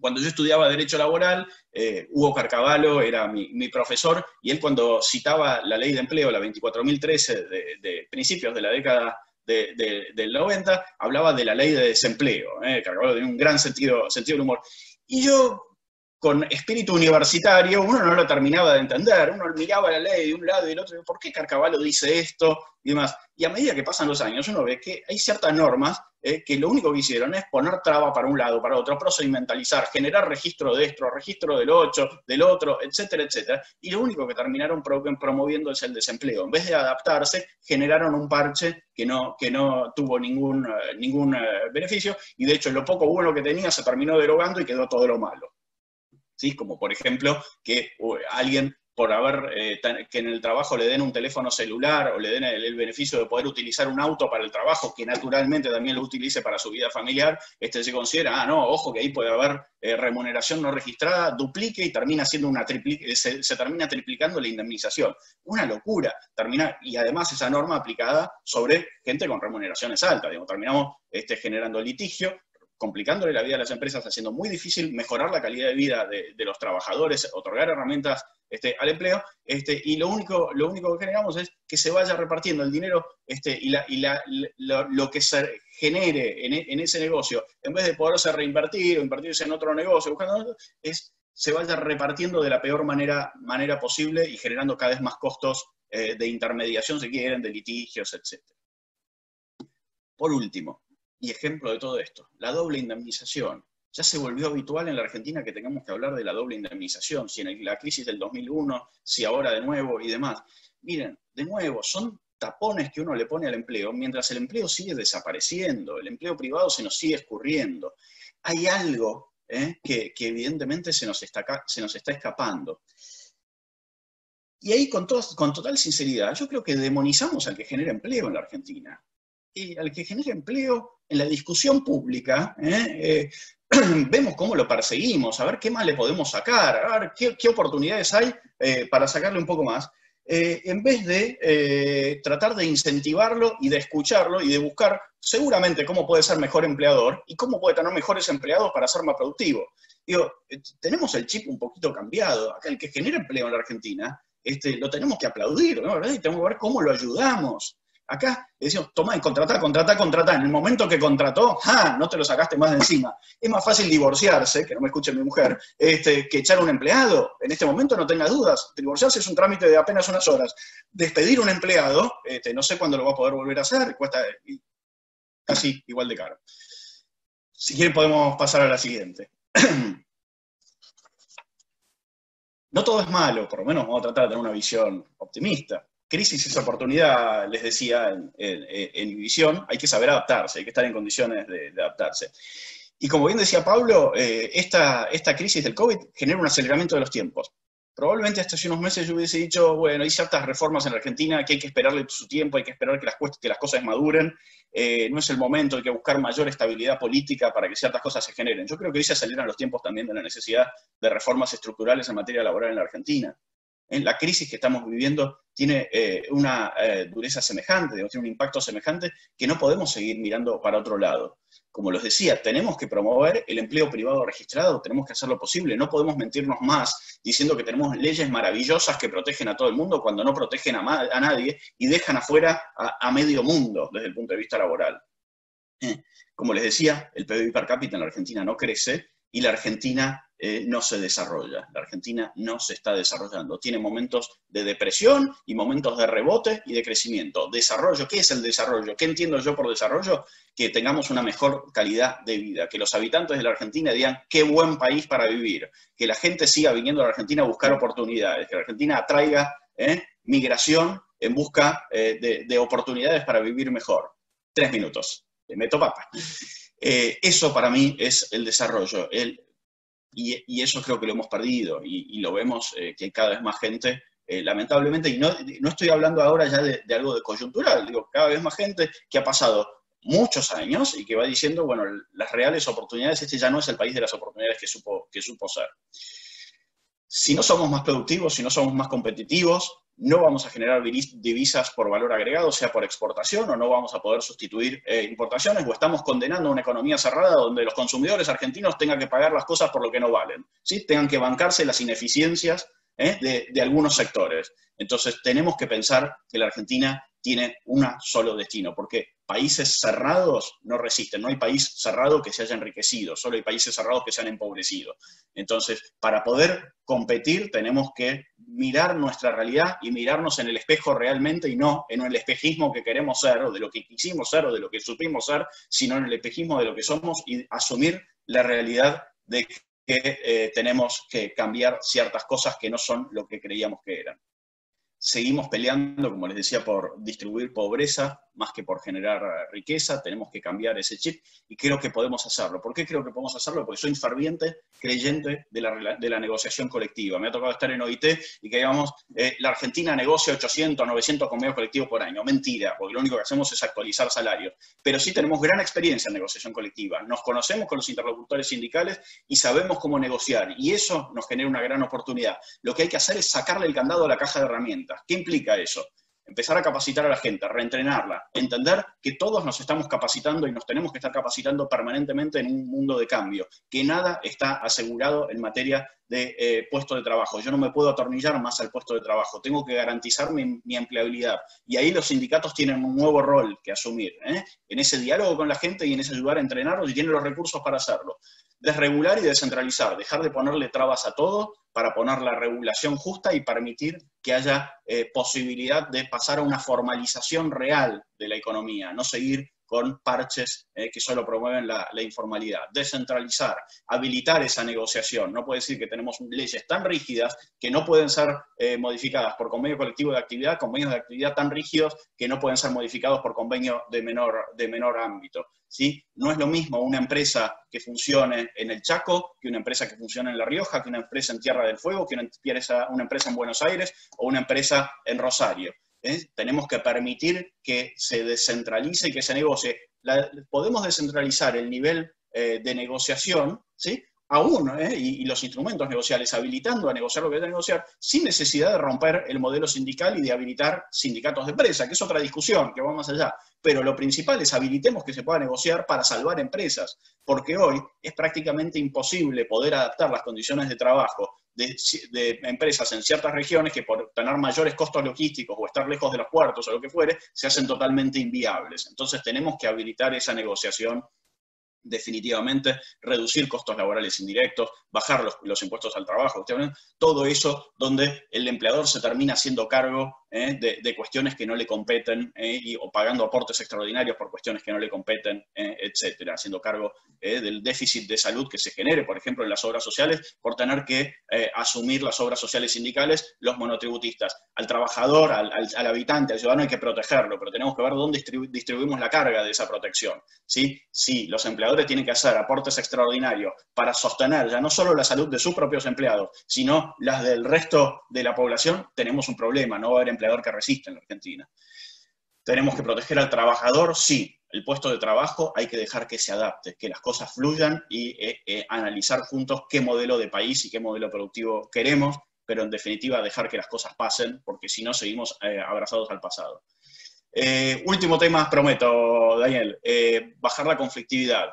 Cuando yo estudiaba Derecho Laboral, eh, Hugo Carcavalo era mi, profesor y él cuando citaba la ley de empleo, la 24.013 de, principios de la década del 90, hablaba de la ley de desempleo. Eh. Carcavalo tenía un gran sentido, sentido del humor. Y yo con espíritu universitario, uno no lo terminaba de entender, uno miraba la ley de un lado y del otro, ¿por qué Carcavalo dice esto? Y demás. Y a medida que pasan los años, uno ve que hay ciertas normas eh, que lo único que hicieron es poner traba para un lado, para otro, procedimentalizar, generar registro de esto, registro del 8, del otro, etcétera, etcétera. Y lo único que terminaron promoviendo es el desempleo. En vez de adaptarse, generaron un parche que no, que no tuvo ningún, eh, ningún eh, beneficio y de hecho lo poco bueno que tenía se terminó derogando y quedó todo lo malo. Como por ejemplo que alguien por haber, eh, que en el trabajo le den un teléfono celular o le den el, beneficio de poder utilizar un auto para el trabajo, que naturalmente también lo utilice para su vida familiar, este se considera, ah, no, ojo que ahí puede haber eh, remuneración no registrada, duplique y termina siendo una se, se, termina triplicando la indemnización. Una locura. Termina, y además esa norma aplicada sobre gente con remuneraciones altas. Digamos, terminamos este, generando litigio, complicándole la vida a las empresas, haciendo muy difícil mejorar la calidad de vida de, los trabajadores, otorgar herramientas este, al empleo, este, y lo único, lo único que generamos es que se vaya repartiendo el dinero este, y, lo, que se genere en, ese negocio, en vez de poderse reinvertir o invertirse en otro negocio, buscando es se vaya repartiendo de la peor manera, manera posible y generando cada vez más costos eh, de intermediación, si quieren, de litigios, etc. Por último, y ejemplo de todo esto, la doble indemnización. Ya se volvió habitual en la Argentina que tengamos que hablar de la doble indemnización, si en la crisis del 2001, si ahora de nuevo y demás. Miren, de nuevo, son tapones que uno le pone al empleo, mientras el empleo sigue desapareciendo, el empleo privado se nos sigue escurriendo. Hay algo ¿eh? que, evidentemente se nos, está, escapando. Y ahí, con, con total sinceridad, yo creo que demonizamos al que genera empleo en la Argentina. Y al que genera empleo en la discusión pública, ¿eh? Eh, vemos cómo lo perseguimos, a ver qué más le podemos sacar, a ver qué, oportunidades hay eh, para sacarle un poco más, en vez de tratar de incentivarlo y de escucharlo y de buscar seguramente cómo puede ser mejor empleador y cómo puede tener mejores empleados para ser más productivo. Digo, tenemos el chip un poquito cambiado. Acá el que genera empleo en la Argentina, este, lo tenemos que aplaudir, ¿no? ¿verdad? Y tenemos que ver cómo lo ayudamos. Acá decimos, toma y contratá, contratá, contratá. En el momento que contrató, ¡ja! No te lo sacaste más de encima. Es más fácil divorciarse, que no me escuche mi mujer, este, que echar a un empleado. En este momento no tenga dudas. Divorciarse es un trámite de apenas unas horas. Despedir un empleado, este, no sé cuándo lo va a poder volver a hacer, cuesta casi igual de caro. Si quieren podemos pasar a la siguiente. No todo es malo, por lo menos vamos a tratar de tener una visión optimista crisis es oportunidad, les decía en, mi visión, hay que saber adaptarse, hay que estar en condiciones de, adaptarse. Y como bien decía Pablo, eh, esta, esta crisis del COVID genera un aceleramiento de los tiempos. Probablemente hasta hace unos meses yo hubiese dicho, bueno, hay ciertas reformas en la Argentina que hay que esperarle su tiempo, hay que esperar que las, que las cosas maduren, eh, no es el momento, hay que buscar mayor estabilidad política para que ciertas cosas se generen. Yo creo que hoy se aceleran los tiempos también de la necesidad de reformas estructurales en materia laboral en la Argentina en la crisis que estamos viviendo tiene eh, una eh, dureza semejante, tiene un impacto semejante que no podemos seguir mirando para otro lado. Como les decía, tenemos que promover el empleo privado registrado, tenemos que hacer lo posible, no podemos mentirnos más diciendo que tenemos leyes maravillosas que protegen a todo el mundo cuando no protegen a, nadie y dejan afuera a, medio mundo desde el punto de vista laboral. Eh, como les decía, el PIB per cápita en la Argentina no crece y la Argentina eh, no se desarrolla. La Argentina no se está desarrollando. Tiene momentos de depresión y momentos de rebote y de crecimiento. Desarrollo, ¿qué es el desarrollo? ¿Qué entiendo yo por desarrollo? Que tengamos una mejor calidad de vida, que los habitantes de la Argentina digan qué buen país para vivir, que la gente siga viniendo a la Argentina a buscar oportunidades, que la Argentina atraiga eh, migración en busca eh, de, oportunidades para vivir mejor. Tres minutos, meto papa. eso para mí es el desarrollo, el y, eso creo que lo hemos perdido y, lo vemos eh, que hay cada vez más gente, eh, lamentablemente, y no, no, estoy hablando ahora ya de, algo de coyuntural, digo, cada vez más gente que ha pasado muchos años y que va diciendo, bueno, las reales oportunidades, este ya no es el país de las oportunidades que supo, que supo ser. Si no somos más productivos, si no somos más competitivos, no vamos a generar divisas por valor agregado, sea por exportación, o no vamos a poder sustituir eh, importaciones, o estamos condenando una economía cerrada donde los consumidores argentinos tengan que pagar las cosas por lo que no valen, ¿sí? tengan que bancarse las ineficiencias ¿eh? de, algunos sectores. Entonces tenemos que pensar que la Argentina tiene un solo destino, porque países cerrados no resisten, no hay país cerrado que se haya enriquecido, solo hay países cerrados que se han empobrecido. Entonces, para poder competir tenemos que mirar nuestra realidad y mirarnos en el espejo realmente y no en el espejismo que queremos ser o de lo que quisimos ser o de lo que supimos ser, sino en el espejismo de lo que somos y asumir la realidad de que eh, tenemos que cambiar ciertas cosas que no son lo que creíamos que eran seguimos peleando, como les decía, por distribuir pobreza más que por generar riqueza, tenemos que cambiar ese chip y creo que podemos hacerlo. ¿Por qué creo que podemos hacerlo? Porque soy ferviente creyente de la, de la negociación colectiva. Me ha tocado estar en OIT y que digamos, eh, la Argentina negocia 800, 900 convenios colectivos por año. Mentira, porque lo único que hacemos es actualizar salarios. Pero sí tenemos gran experiencia en negociación colectiva. Nos conocemos con los interlocutores sindicales y sabemos cómo negociar. Y eso nos genera una gran oportunidad. Lo que hay que hacer es sacarle el candado a la caja de herramientas ¿Qué implica eso? Empezar a capacitar a la gente, reentrenarla, entender que todos nos estamos capacitando y nos tenemos que estar capacitando permanentemente en un mundo de cambio, que nada está asegurado en materia de eh, puesto de trabajo. Yo no me puedo atornillar más al puesto de trabajo, tengo que garantizar mi, empleabilidad. Y ahí los sindicatos tienen un nuevo rol que asumir, ¿eh? en ese diálogo con la gente y en ese ayudar a entrenarlos y tienen los recursos para hacerlo. Desregular y descentralizar, dejar de ponerle trabas a todo para poner la regulación justa y permitir que haya eh, posibilidad de pasar a una formalización real de la economía, no seguir con parches eh, que solo promueven la, informalidad. Descentralizar, habilitar esa negociación. No puede decir que tenemos leyes tan rígidas que no pueden ser eh, modificadas por convenio colectivo de actividad, convenios de actividad tan rígidos que no pueden ser modificados por convenio de menor, de menor ámbito. ¿sí? No es lo mismo una empresa que funcione en el Chaco, que una empresa que funcione en La Rioja, que una empresa en Tierra del Fuego, que una empresa, una empresa en Buenos Aires o una empresa en Rosario. ¿Eh? Tenemos que permitir que se descentralice y que se negocie. podemos descentralizar el nivel eh, de negociación, ¿sí? aún, ¿eh? y, los instrumentos negociales, habilitando a negociar lo que hay que negociar, sin necesidad de romper el modelo sindical y de habilitar sindicatos de empresa, que es otra discusión que va más allá. Pero lo principal es habilitemos que se pueda negociar para salvar empresas, porque hoy es prácticamente imposible poder adaptar las condiciones de trabajo de, empresas en ciertas regiones que por tener mayores costos logísticos o estar lejos de los puertos o lo que fuere, se hacen totalmente inviables. Entonces tenemos que habilitar esa negociación definitivamente, reducir costos laborales indirectos, bajar los, impuestos al trabajo, todo eso donde el empleador se termina haciendo cargo ¿eh? de, cuestiones que no le competen ¿eh? y, o pagando aportes extraordinarios por cuestiones que no le competen, ¿eh? etcétera, haciendo cargo del déficit de salud que se genere, por ejemplo, en las obras sociales, por tener que asumir las obras sociales sindicales los monotributistas. Al trabajador, al, habitante, al ciudadano hay que protegerlo, pero tenemos que ver dónde distribuimos la carga de esa protección. ¿sí? Si los empleadores tienen que hacer aportes extraordinarios para sostener ya no solo la salud de sus propios empleados, sino las del resto de la población, tenemos un problema, no va a haber empleador que resista en la Argentina. Tenemos que proteger al trabajador, sí, el puesto de trabajo hay que dejar que se adapte, que las cosas fluyan y eh, eh, analizar juntos qué modelo de país y qué modelo productivo queremos, pero en definitiva dejar que las cosas pasen, porque si no seguimos eh, abrazados al pasado. último tema, prometo, Daniel, bajar la conflictividad.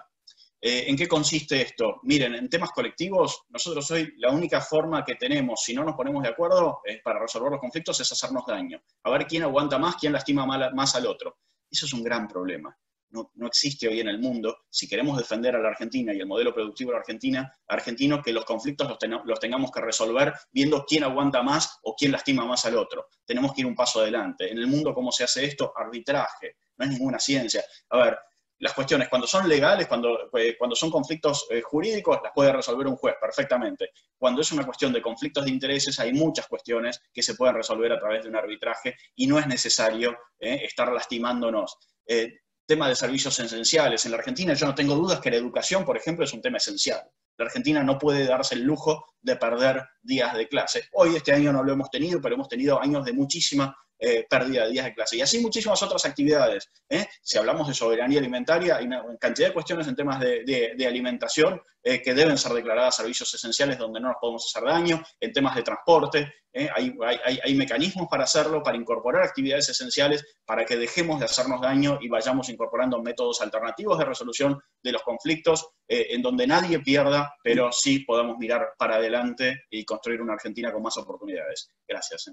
Eh, ¿En qué consiste esto? Miren, en temas colectivos, nosotros hoy la única forma que tenemos, si no nos ponemos de acuerdo, es para resolver los conflictos, es hacernos daño. A ver quién aguanta más, quién lastima más al otro. Eso es un gran problema. No, existe hoy en el mundo, si queremos defender a la Argentina y el modelo productivo de la Argentina, argentino, que los conflictos los, los, tengamos que resolver viendo quién aguanta más o quién lastima más al otro. Tenemos que ir un paso adelante. En el mundo, ¿cómo se hace esto? Arbitraje. No es ninguna ciencia. A ver, las cuestiones cuando son legales, cuando, eh, cuando son conflictos eh, jurídicos, las puede resolver un juez perfectamente. Cuando es una cuestión de conflictos de intereses, hay muchas cuestiones que se pueden resolver a través de un arbitraje y no es necesario eh, estar lastimándonos. tema de servicios esenciales. En la Argentina yo no tengo dudas que la educación, por ejemplo, es un tema esencial. La Argentina no puede darse el lujo de perder días de clase. Hoy, este año no lo hemos tenido, pero hemos tenido años de muchísima eh, pérdida de días de clase. Y así muchísimas otras actividades. ¿eh? Si hablamos de soberanía alimentaria, hay una cantidad de cuestiones en temas de, alimentación eh, que deben ser declaradas servicios esenciales donde no nos podemos hacer daño, en temas de transporte, hay, hay, mecanismos para hacerlo, para incorporar actividades esenciales, para que dejemos de hacernos daño y vayamos incorporando métodos alternativos de resolución de los conflictos, en donde nadie pierda, pero sí podamos mirar para adelante y construir una Argentina con más oportunidades. Gracias.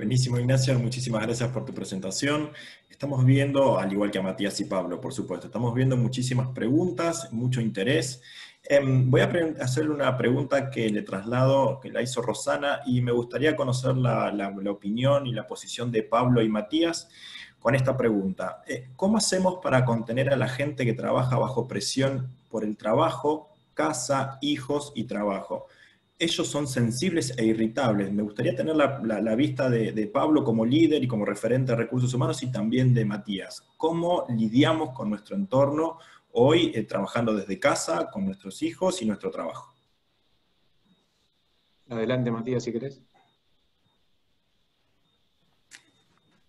Buenísimo, Ignacio, muchísimas gracias por tu presentación. Estamos viendo, al igual que a Matías y Pablo, por supuesto, estamos viendo muchísimas preguntas, mucho interés. Em, voy a hacerle una pregunta que le traslado, que la hizo Rosana, y me gustaría conocer la, opinión y la posición de Pablo y Matías con esta pregunta. Eh, ¿Cómo hacemos para contener a la gente que trabaja bajo presión por el trabajo, casa, hijos y trabajo? ellos son sensibles e irritables. Me gustaría tener la, vista de, Pablo como líder y como referente de recursos humanos y también de Matías. ¿Cómo lidiamos con nuestro entorno hoy eh, trabajando desde casa, con nuestros hijos y nuestro trabajo?
Adelante, Matías, si querés.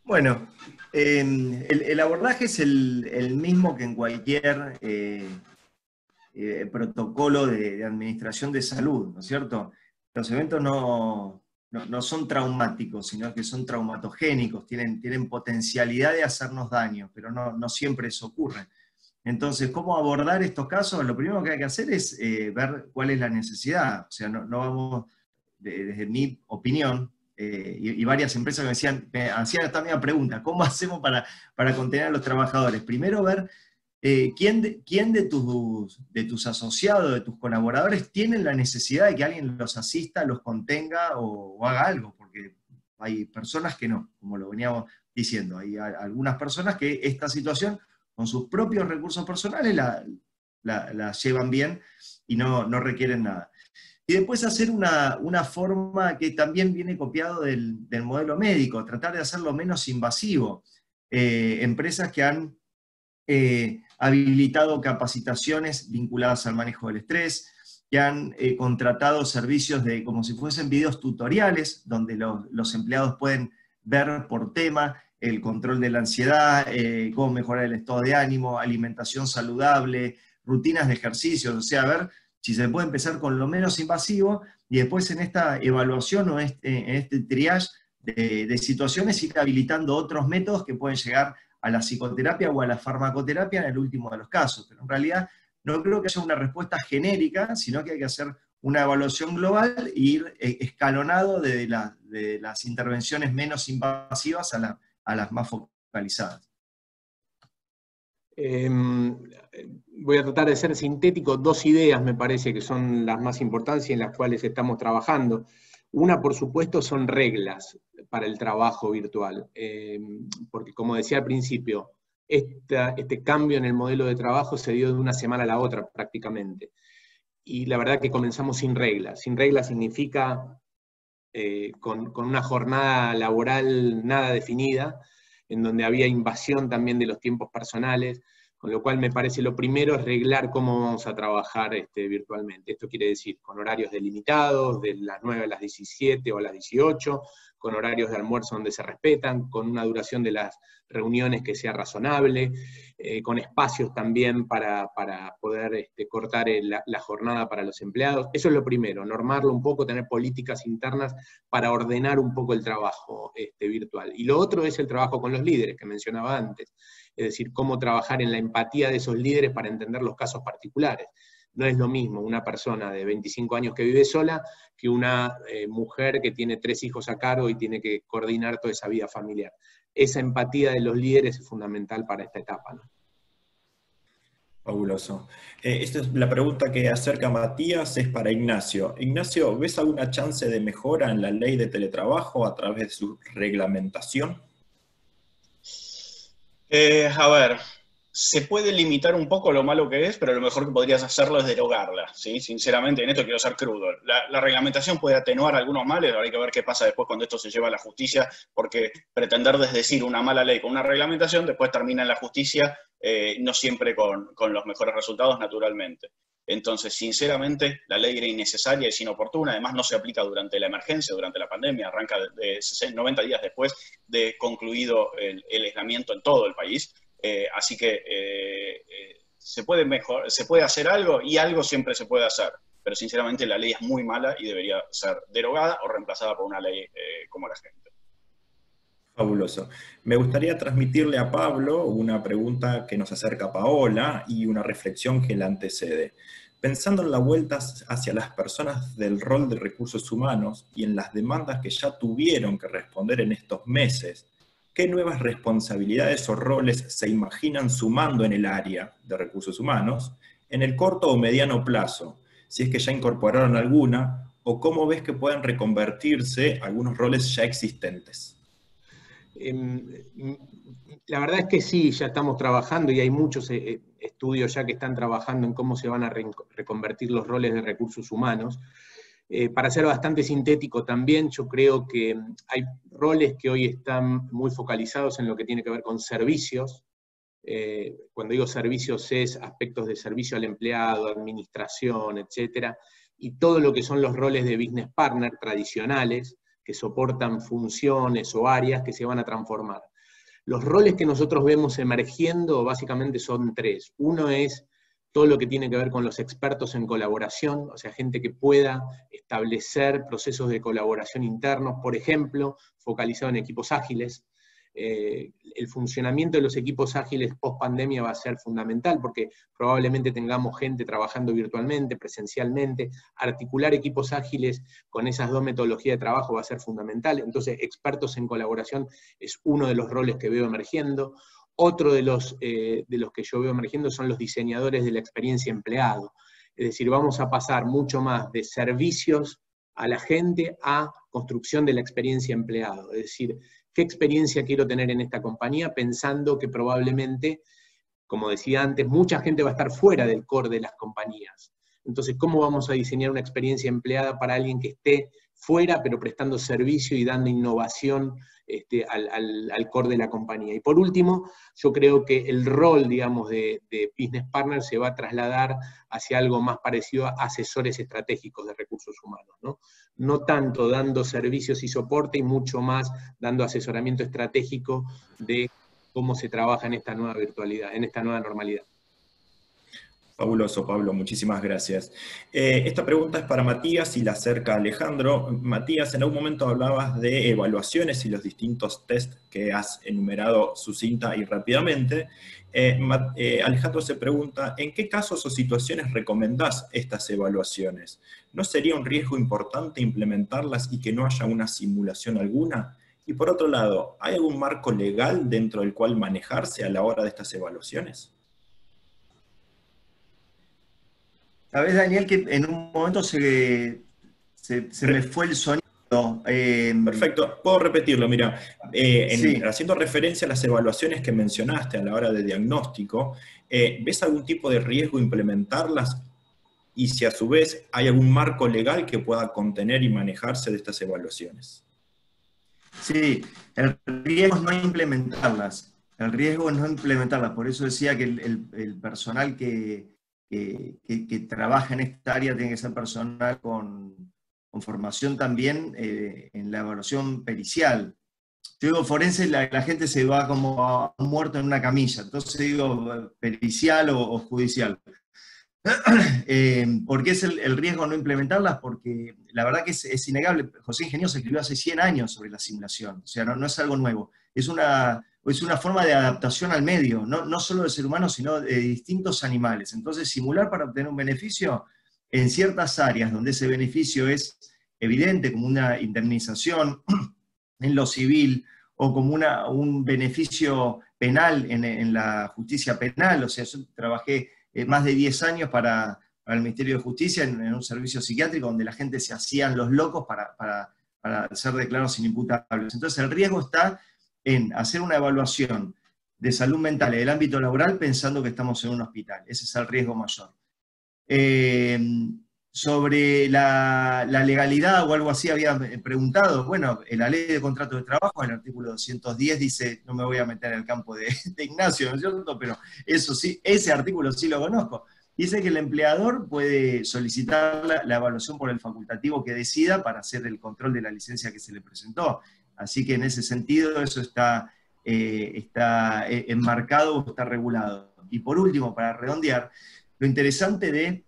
Bueno, el, abordaje es el, mismo que en cualquier eh, eh, protocolo de, administración de salud, ¿no es cierto? Los eventos no, no, son traumáticos, sino que son traumatogénicos, tienen, tienen potencialidad de hacernos daño, pero no, no siempre eso ocurre. Entonces, ¿cómo abordar estos casos? Lo primero que hay que hacer es eh, ver cuál es la necesidad. O sea, no, vamos, desde mi opinión, eh, y, varias empresas me decían, me hacían esta misma pregunta, ¿cómo hacemos para, para contener a los trabajadores? Primero ver eh, ¿quién, de, quién de, tus, de tus asociados, de tus colaboradores, tienen la necesidad de que alguien los asista, los contenga o, haga algo? Porque hay personas que no, como lo veníamos diciendo. Hay algunas personas que esta situación, con sus propios recursos personales, la, llevan bien y no, no, requieren nada. Y después hacer una, forma que también viene copiado del, modelo médico, tratar de hacerlo menos invasivo. Eh, empresas que han eh, habilitado capacitaciones vinculadas al manejo del estrés, que han eh, contratado servicios de como si fuesen videos tutoriales, donde los empleados pueden ver por tema el control de la ansiedad, eh, cómo mejorar el estado de ánimo, alimentación saludable, rutinas de ejercicios, o sea, ver si se puede empezar con lo menos invasivo y después en esta evaluación o este, en este triage de, de situaciones ir habilitando otros métodos que pueden llegar a la psicoterapia o a la farmacoterapia en el último de los casos. Pero en realidad no creo que haya una respuesta genérica, sino que hay que hacer una evaluación global e ir eh, escalonado de, las intervenciones menos invasivas a, las más focalizadas.
Em, voy a tratar de ser sintético. Dos ideas me parece que son las más importantes y en las cuales estamos trabajando. Una, por supuesto, son reglas para el trabajo virtual, eh, porque como decía al principio, este cambio en el modelo de trabajo se dio de una semana a la otra prácticamente. Y la verdad que comenzamos sin reglas. Sin reglas significa eh, con, una jornada laboral nada definida, en donde había invasión también de los tiempos personales, con lo cual me parece lo primero es reglar cómo vamos a trabajar este, virtualmente. Esto quiere decir con horarios delimitados, de las 9 a las 17 o a las 18, con horarios de almuerzo donde se respetan, con una duración de las reuniones que sea razonable, eh, con espacios también para, poder este, cortar la, jornada para los empleados. Eso es lo primero, normarlo un poco, tener políticas internas para ordenar un poco el trabajo este, virtual. Y lo otro es el trabajo con los líderes que mencionaba antes, es decir, cómo trabajar en la empatía de esos líderes para entender los casos particulares. No es lo mismo una persona de 25 años que vive sola que una eh, mujer que tiene tres hijos a cargo y tiene que coordinar toda esa vida familiar. Esa empatía de los líderes es fundamental para esta etapa.
Fabuloso. Eh, esta es la pregunta que acerca Matías, es para Ignacio. Ignacio, ¿ves alguna chance de mejora en la ley de teletrabajo a través de su reglamentación?
Eh, a ver, se puede limitar un poco lo malo que es, pero lo mejor que podrías hacerlo es derogarla, ¿sí? Sinceramente, en esto quiero ser crudo. La, reglamentación puede atenuar algunos males, hay que ver qué pasa después cuando esto se lleva a la justicia, porque pretender desdecir una mala ley con una reglamentación, después termina en la justicia, eh, no siempre con, los mejores resultados, naturalmente. Entonces, sinceramente, la ley era innecesaria y inoportuna, además no se aplica durante la emergencia, durante la pandemia, arranca de, 90 días después de concluido el aislamiento en todo el país. Eh, así que eh, eh, se, puede mejor, se puede hacer algo y algo siempre se puede hacer, pero sinceramente la ley es muy mala y debería ser derogada o reemplazada por una ley como la gente.
Fabuloso. Me gustaría transmitirle a Pablo una pregunta que nos acerca Paola y una reflexión que la antecede. Pensando en la vuelta hacia las personas del rol de recursos humanos y en las demandas que ya tuvieron que responder en estos meses, ¿qué nuevas responsabilidades o roles se imaginan sumando en el área de recursos humanos en el corto o mediano plazo? Si es que ya incorporaron alguna, o cómo ves que pueden reconvertirse algunos roles ya existentes.
Em, la verdad es que sí, ya estamos trabajando y hay muchos eh, eh, estudios ya que están trabajando en cómo se van a reconvertir los roles de recursos humanos. Eh, para ser bastante sintético también, yo creo que hay roles que hoy están muy focalizados en lo que tiene que ver con servicios. cuando digo servicios es aspectos de servicio al empleado, administración, etcétera, y todo lo que son los roles de business partner tradicionales, que soportan funciones o áreas que se van a transformar. Los roles que nosotros vemos emergiendo básicamente son tres. Uno es todo lo que tiene que ver con los expertos en colaboración, o sea, gente que pueda establecer procesos de colaboración internos, por ejemplo, focalizado en equipos ágiles, eh, el funcionamiento de los equipos ágiles post pandemia va a ser fundamental porque probablemente tengamos gente trabajando virtualmente, presencialmente, articular equipos ágiles con esas dos metodologías de trabajo va a ser fundamental. Entonces, expertos en colaboración es uno de los roles que veo emergiendo. Otro de los, eh, de los que yo veo emergiendo son los diseñadores de la experiencia empleado. Es decir, vamos a pasar mucho más de servicios a la gente a construcción de la experiencia empleado. Es decir, qué experiencia quiero tener en esta compañía, pensando que probablemente, como decía antes, mucha gente va a estar fuera del core de las compañías. Entonces, ¿cómo vamos a diseñar una experiencia empleada para alguien que esté fuera, pero prestando servicio y dando innovación este, al, core de la compañía? Y por último, yo creo que el rol, digamos, de, de, business partner se va a trasladar hacia algo más parecido a asesores estratégicos de recursos humanos, ¿no? no tanto dando servicios y soporte y mucho más dando asesoramiento estratégico de cómo se trabaja en esta nueva virtualidad, en esta nueva normalidad.
Fabuloso, Pablo, muchísimas gracias. Eh, esta pregunta es para Matías y la acerca Alejandro. Matías, en algún momento hablabas de evaluaciones y los distintos test que has enumerado sucinta y rápidamente. Eh, eh, Alejandro se pregunta, ¿en qué casos o situaciones recomendás estas evaluaciones? ¿No sería un riesgo importante implementarlas y que no haya una simulación alguna? Y por otro lado, ¿hay algún marco legal dentro del cual manejarse a la hora de estas evaluaciones?
Sabes, Daniel, que en un momento se, se, me fue el sonido.
Eh, Perfecto, puedo repetirlo, mira, eh, haciendo referencia a las evaluaciones que mencionaste a la hora de diagnóstico, eh, ¿ves algún tipo de riesgo implementarlas? Y si a su vez hay algún marco legal que pueda contener y manejarse de estas evaluaciones.
Sí, el riesgo es no implementarlas, el riesgo es no implementarlas, por eso decía que el personal que, que, trabaja en esta área tiene que ser personal con, formación también eh, en la evaluación pericial. Yo digo forense, la, gente se va como muerto en una camilla, entonces digo pericial o, judicial. Eh, ¿Por qué es el, riesgo no implementarlas? Porque la verdad que es, innegable. José Ingenioso escribió hace 100 años sobre la simulación, o sea, no es algo nuevo. Es una, es una forma de adaptación al medio, no, solo del ser humano, sino de distintos animales. Entonces, simular para obtener un beneficio en ciertas áreas donde ese beneficio es evidente, como una indemnización en lo civil o como un beneficio penal en, la justicia penal. O sea, yo trabajé eh, más de 10 años para, el Ministerio de Justicia en, un servicio psiquiátrico donde la gente se hacían los locos para, para ser declarados inimputables. Entonces, el riesgo está en hacer una evaluación de salud mental en el ámbito laboral pensando que estamos en un hospital. Ese es el riesgo mayor. Eh, sobre la, legalidad o algo así había preguntado, bueno, en la ley de contrato de trabajo, el artículo 210 dice, no me voy a meter en el campo de, Ignacio, ¿no es cierto? Pero eso sí, ese artículo sí lo conozco. Dice que el empleador puede solicitar la, evaluación por el facultativo que decida para hacer el control de la licencia que se le presentó. Así que en ese sentido eso está, eh, está eh, enmarcado o está regulado. Y por último, para redondear, lo interesante de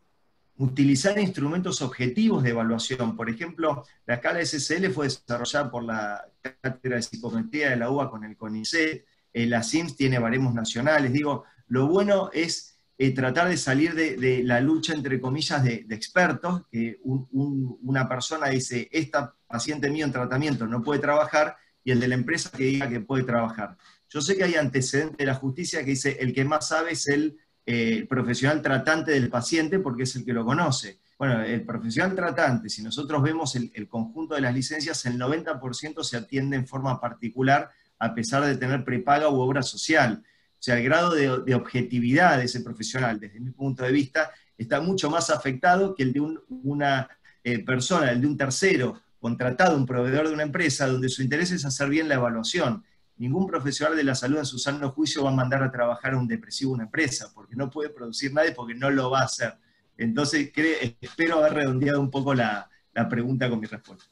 utilizar instrumentos objetivos de evaluación. Por ejemplo, la escala SSL fue desarrollada por la Cátedra de Psicometría de la UBA con el CONICET, la SIMS tiene baremos nacionales. Digo, lo bueno es eh, tratar de salir de, la lucha, entre comillas, de, expertos, que una persona dice, esta paciente mío en tratamiento no puede trabajar, y el de la empresa que diga que puede trabajar. Yo sé que hay antecedentes de la justicia que dice, el que más sabe es el eh, profesional tratante del paciente porque es el que lo conoce. Bueno, el profesional tratante, si nosotros vemos el, conjunto de las licencias, el 90% se atiende en forma particular a pesar de tener prepaga u obra social. O sea, el grado de, objetividad de ese profesional, desde mi punto de vista, está mucho más afectado que el de una eh, persona, el de un tercero contratado, un proveedor de una empresa, donde su interés es hacer bien la evaluación ningún profesional de la salud en su sano juicio va a mandar a trabajar a un depresivo una empresa, porque no puede producir nadie, porque no lo va a hacer. Entonces, espero haber redondeado un poco la, pregunta con mi respuesta.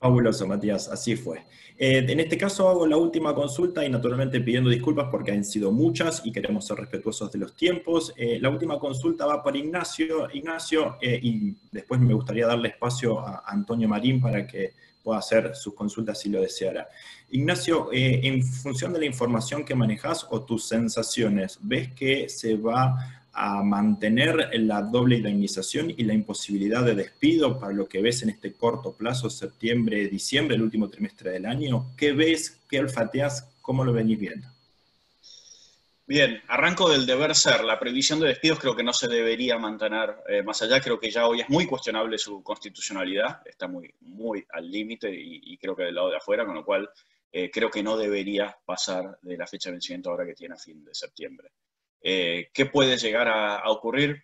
Fabuloso, Matías, así fue. Eh, en este caso hago la última consulta y naturalmente pidiendo disculpas porque han sido muchas y queremos ser respetuosos de los tiempos. Eh, la última consulta va por Ignacio, Ignacio eh, y después me gustaría darle espacio a Antonio Marín para que pueda hacer sus consultas si lo deseara. Ignacio, en función de la información que manejas o tus sensaciones, ¿ves que se va a mantener la doble indemnización y la imposibilidad de despido para lo que ves en este corto plazo, septiembre, diciembre, el último trimestre del año? ¿Qué ves? ¿Qué olfateas? ¿Cómo lo venís viendo?
Bien, arranco del deber ser. La previsión de despidos creo que no se debería mantener eh, más allá. Creo que ya hoy es muy cuestionable su constitucionalidad. Está muy, muy al límite y, creo que del lado de afuera, con lo cual eh, creo que no debería pasar de la fecha de vencimiento ahora que tiene a fin de septiembre. Eh, ¿Qué puede llegar a, ocurrir?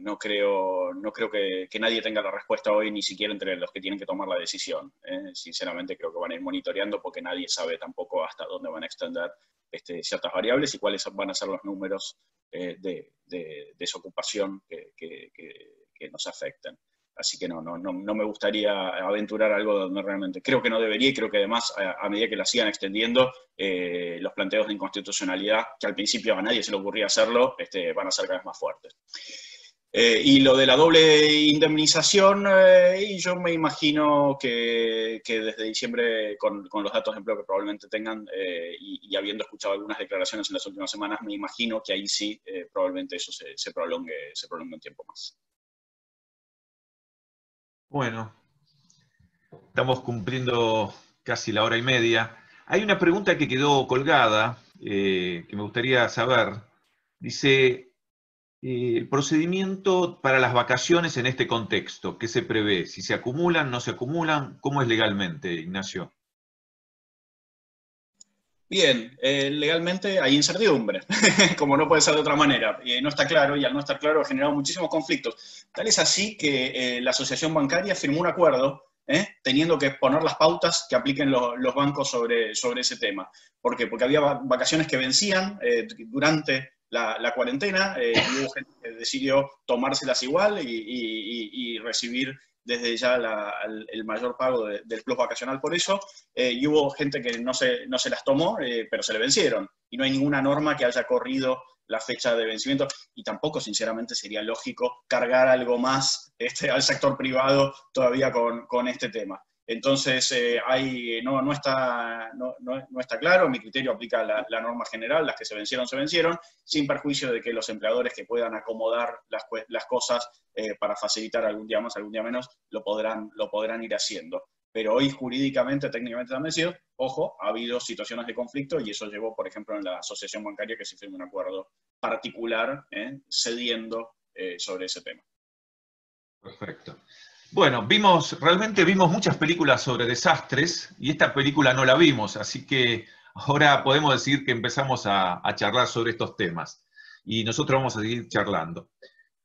no, creo, no creo que, que, nadie tenga la respuesta hoy, ni siquiera entre los que tienen que tomar la decisión. sinceramente creo que van a ir monitoreando porque nadie sabe tampoco hasta dónde van a extender este, ciertas variables y cuáles van a ser los números eh, de, desocupación que, nos afecten. Así que no, no, no, me gustaría aventurar algo donde realmente creo que no debería y creo que además a, medida que la sigan extendiendo, eh, los planteos de inconstitucionalidad, que al principio a nadie se le ocurría hacerlo, este, van a ser cada vez más fuertes. Eh, y lo de la doble indemnización, eh, y yo me imagino que, desde diciembre, con, los datos de empleo que probablemente tengan, y, habiendo escuchado algunas declaraciones en las últimas semanas, me imagino que ahí sí probablemente eso se, prolongue, se prolongue un tiempo más.
Bueno, estamos cumpliendo casi la hora y media. Hay una pregunta que quedó colgada, que me gustaría saber. Dice, eh, el procedimiento para las vacaciones en este contexto, ¿qué se prevé? ¿Si se acumulan, no se acumulan? ¿Cómo es legalmente, Ignacio?
Bien, eh, legalmente hay incertidumbre, como no puede ser de otra manera. y no está claro, y al no estar claro ha generado muchísimos conflictos. Tal es así que eh, la Asociación Bancaria firmó un acuerdo teniendo que poner las pautas que apliquen los bancos sobre, sobre ese tema. ¿Por qué? Porque había vacaciones que vencían durante la, cuarentena, eh, hubo gente decidió tomárselas igual y, recibir desde ya el, mayor pago del plus vacacional por eso, eh, y hubo gente que no se, no se las tomó, eh, pero se le vencieron, y no hay ninguna norma que haya corrido la fecha de vencimiento, y tampoco, sinceramente, sería lógico cargar algo más este, al sector privado todavía con, con este tema. Entonces, eh, no, no, está, no, está claro, mi criterio aplica la, norma general, las que se vencieron, se vencieron, sin perjuicio de que los empleadores que puedan acomodar las, las cosas eh, para facilitar algún día más, algún día menos, lo podrán, lo podrán ir haciendo. Pero hoy jurídicamente, técnicamente han vencido, ojo, ha habido situaciones de conflicto y eso llevó, por ejemplo, en la asociación bancaria que se firme un acuerdo particular eh, cediendo sobre ese tema.
Perfecto. Bueno, vimos, realmente vimos muchas películas sobre desastres y esta película no la vimos, así que ahora podemos decir que empezamos a, charlar sobre estos temas y nosotros vamos a seguir charlando.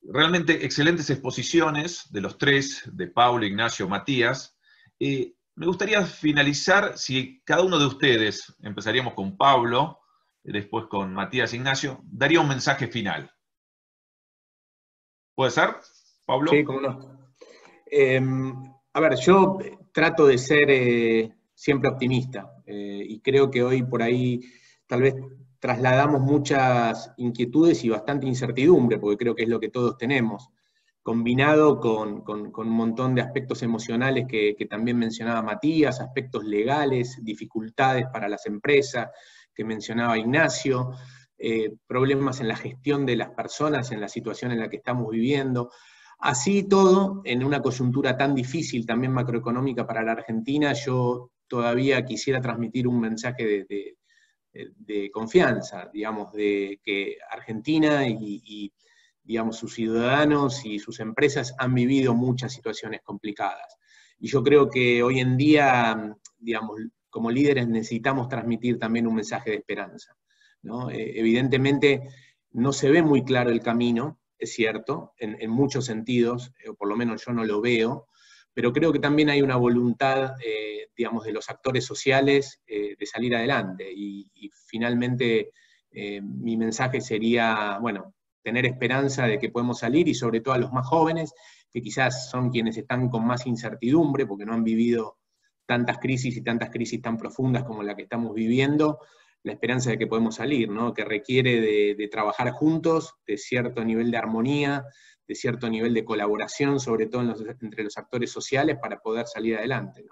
Realmente excelentes exposiciones de los tres, de Paulo, Ignacio, Matías. Eh, me gustaría finalizar, si cada uno de ustedes, empezaríamos con Pablo, después con Matías Ignacio, daría un mensaje final. ¿Puede ser, Pablo?
Sí, no. Em, a ver, yo trato de ser eh, siempre optimista eh, y creo que hoy por ahí tal vez trasladamos muchas inquietudes y bastante incertidumbre, porque creo que es lo que todos tenemos, combinado con, un montón de aspectos emocionales que, también mencionaba Matías, aspectos legales, dificultades para las empresas que mencionaba Ignacio. eh, problemas en la gestión de las personas, en la situación en la que estamos viviendo. Así todo, en una coyuntura tan difícil también macroeconómica para la Argentina, yo todavía quisiera transmitir un mensaje de, confianza, digamos, de que Argentina y, digamos, sus ciudadanos y sus empresas han vivido muchas situaciones complicadas. Y yo creo que hoy en día, digamos, como líderes necesitamos transmitir también un mensaje de esperanza. Eh, evidentemente no se ve muy claro el camino, es cierto, en, muchos sentidos, o por lo menos yo no lo veo, pero creo que también hay una voluntad, eh, digamos, de los actores sociales eh, de salir adelante. Y finalmente mi mensaje sería, bueno, tener esperanza de que podemos salir y sobre todo a los más jóvenes, que quizás son quienes están con más incertidumbre porque no han vivido tantas crisis y tantas crisis tan profundas como la que estamos viviendo, la esperanza de que podemos salir, ¿no? que requiere de, trabajar juntos, de cierto nivel de armonía, de cierto nivel de colaboración, sobre todo entre los actores sociales, para poder salir adelante.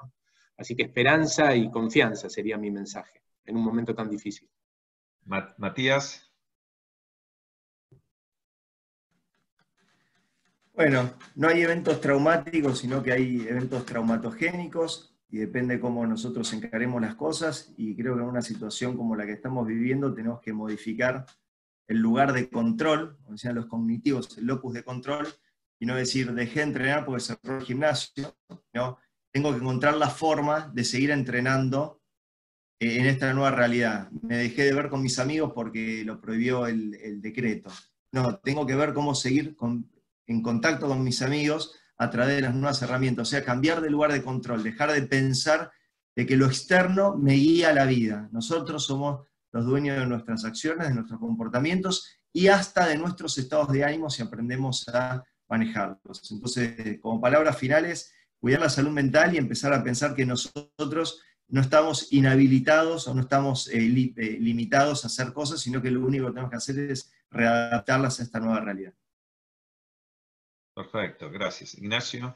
Así que esperanza y confianza sería mi mensaje en un momento tan difícil.
Matías.
Bueno, no hay eventos traumáticos, sino que hay eventos traumatogénicos y depende cómo nosotros encaremos las cosas y creo que en una situación como la que estamos viviendo tenemos que modificar el lugar de control, como decían los cognitivos, el locus de control, y no decir dejé de entrenar porque cerró el gimnasio, ¿no? tengo que encontrar la forma de seguir entrenando eh, en esta nueva realidad. Me dejé de ver con mis amigos porque lo prohibió el, decreto. No, tengo que ver cómo seguir en contacto con mis amigos a través de las nuevas herramientas. O sea, cambiar de lugar de control, dejar de pensar de que lo externo me guía la vida. Nosotros somos los dueños de nuestras acciones, de nuestros comportamientos y hasta de nuestros estados de ánimo si aprendemos a manejarlos. Entonces, como palabras finales, cuidar la salud mental y empezar a pensar que nosotros no estamos inhabilitados o no estamos eh, eh, limitados a hacer cosas, sino que lo único que tenemos que hacer es readaptarlas a esta nueva realidad.
Perfecto, gracias. Ignacio.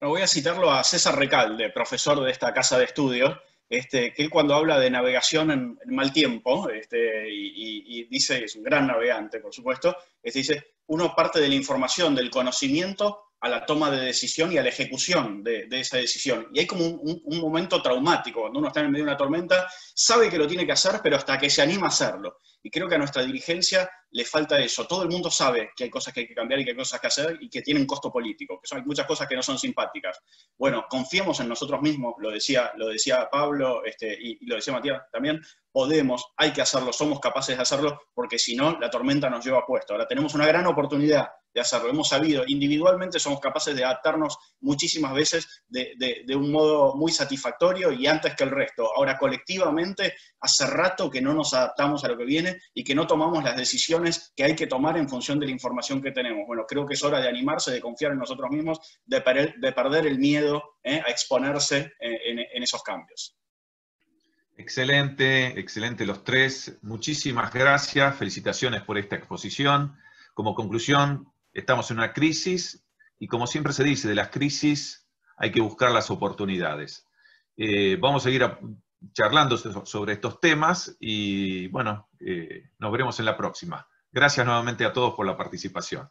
voy a citarlo a César Recalde, profesor de esta casa de estudios, este, que él cuando habla de navegación en, mal tiempo, este, y, dice, es un gran navegante, por supuesto, este, dice, uno parte de la información, del conocimiento, a la toma de decisión y a la ejecución de, esa decisión. Y hay como un, momento traumático, cuando uno está en medio de una tormenta, sabe que lo tiene que hacer, pero hasta que se anima a hacerlo. Y creo que a nuestra dirigencia le falta eso. Todo el mundo sabe que hay cosas que hay que cambiar y que hay cosas que hacer y que tienen costo político, que son, hay muchas cosas que no son simpáticas. Bueno, confiemos en nosotros mismos, lo decía, lo decía Pablo este, y, lo decía Matías también, podemos, hay que hacerlo, somos capaces de hacerlo, porque si no, la tormenta nos lleva a puesto. Ahora tenemos una gran oportunidad hacerlo. Hemos sabido, individualmente somos capaces de adaptarnos muchísimas veces de, un modo muy satisfactorio y antes que el resto. Ahora, colectivamente, hace rato que no nos adaptamos a lo que viene y que no tomamos las decisiones que hay que tomar en función de la información que tenemos. Bueno, creo que es hora de animarse, de confiar en nosotros mismos, de, de perder el miedo eh, a exponerse en, en esos cambios.
Excelente, excelente los tres. Muchísimas gracias, felicitaciones por esta exposición. Como conclusión, estamos en una crisis y como siempre se dice, de las crisis hay que buscar las oportunidades. Eh, vamos a seguir charlando sobre estos temas y bueno, eh, nos veremos en la próxima. Gracias nuevamente a todos por la participación.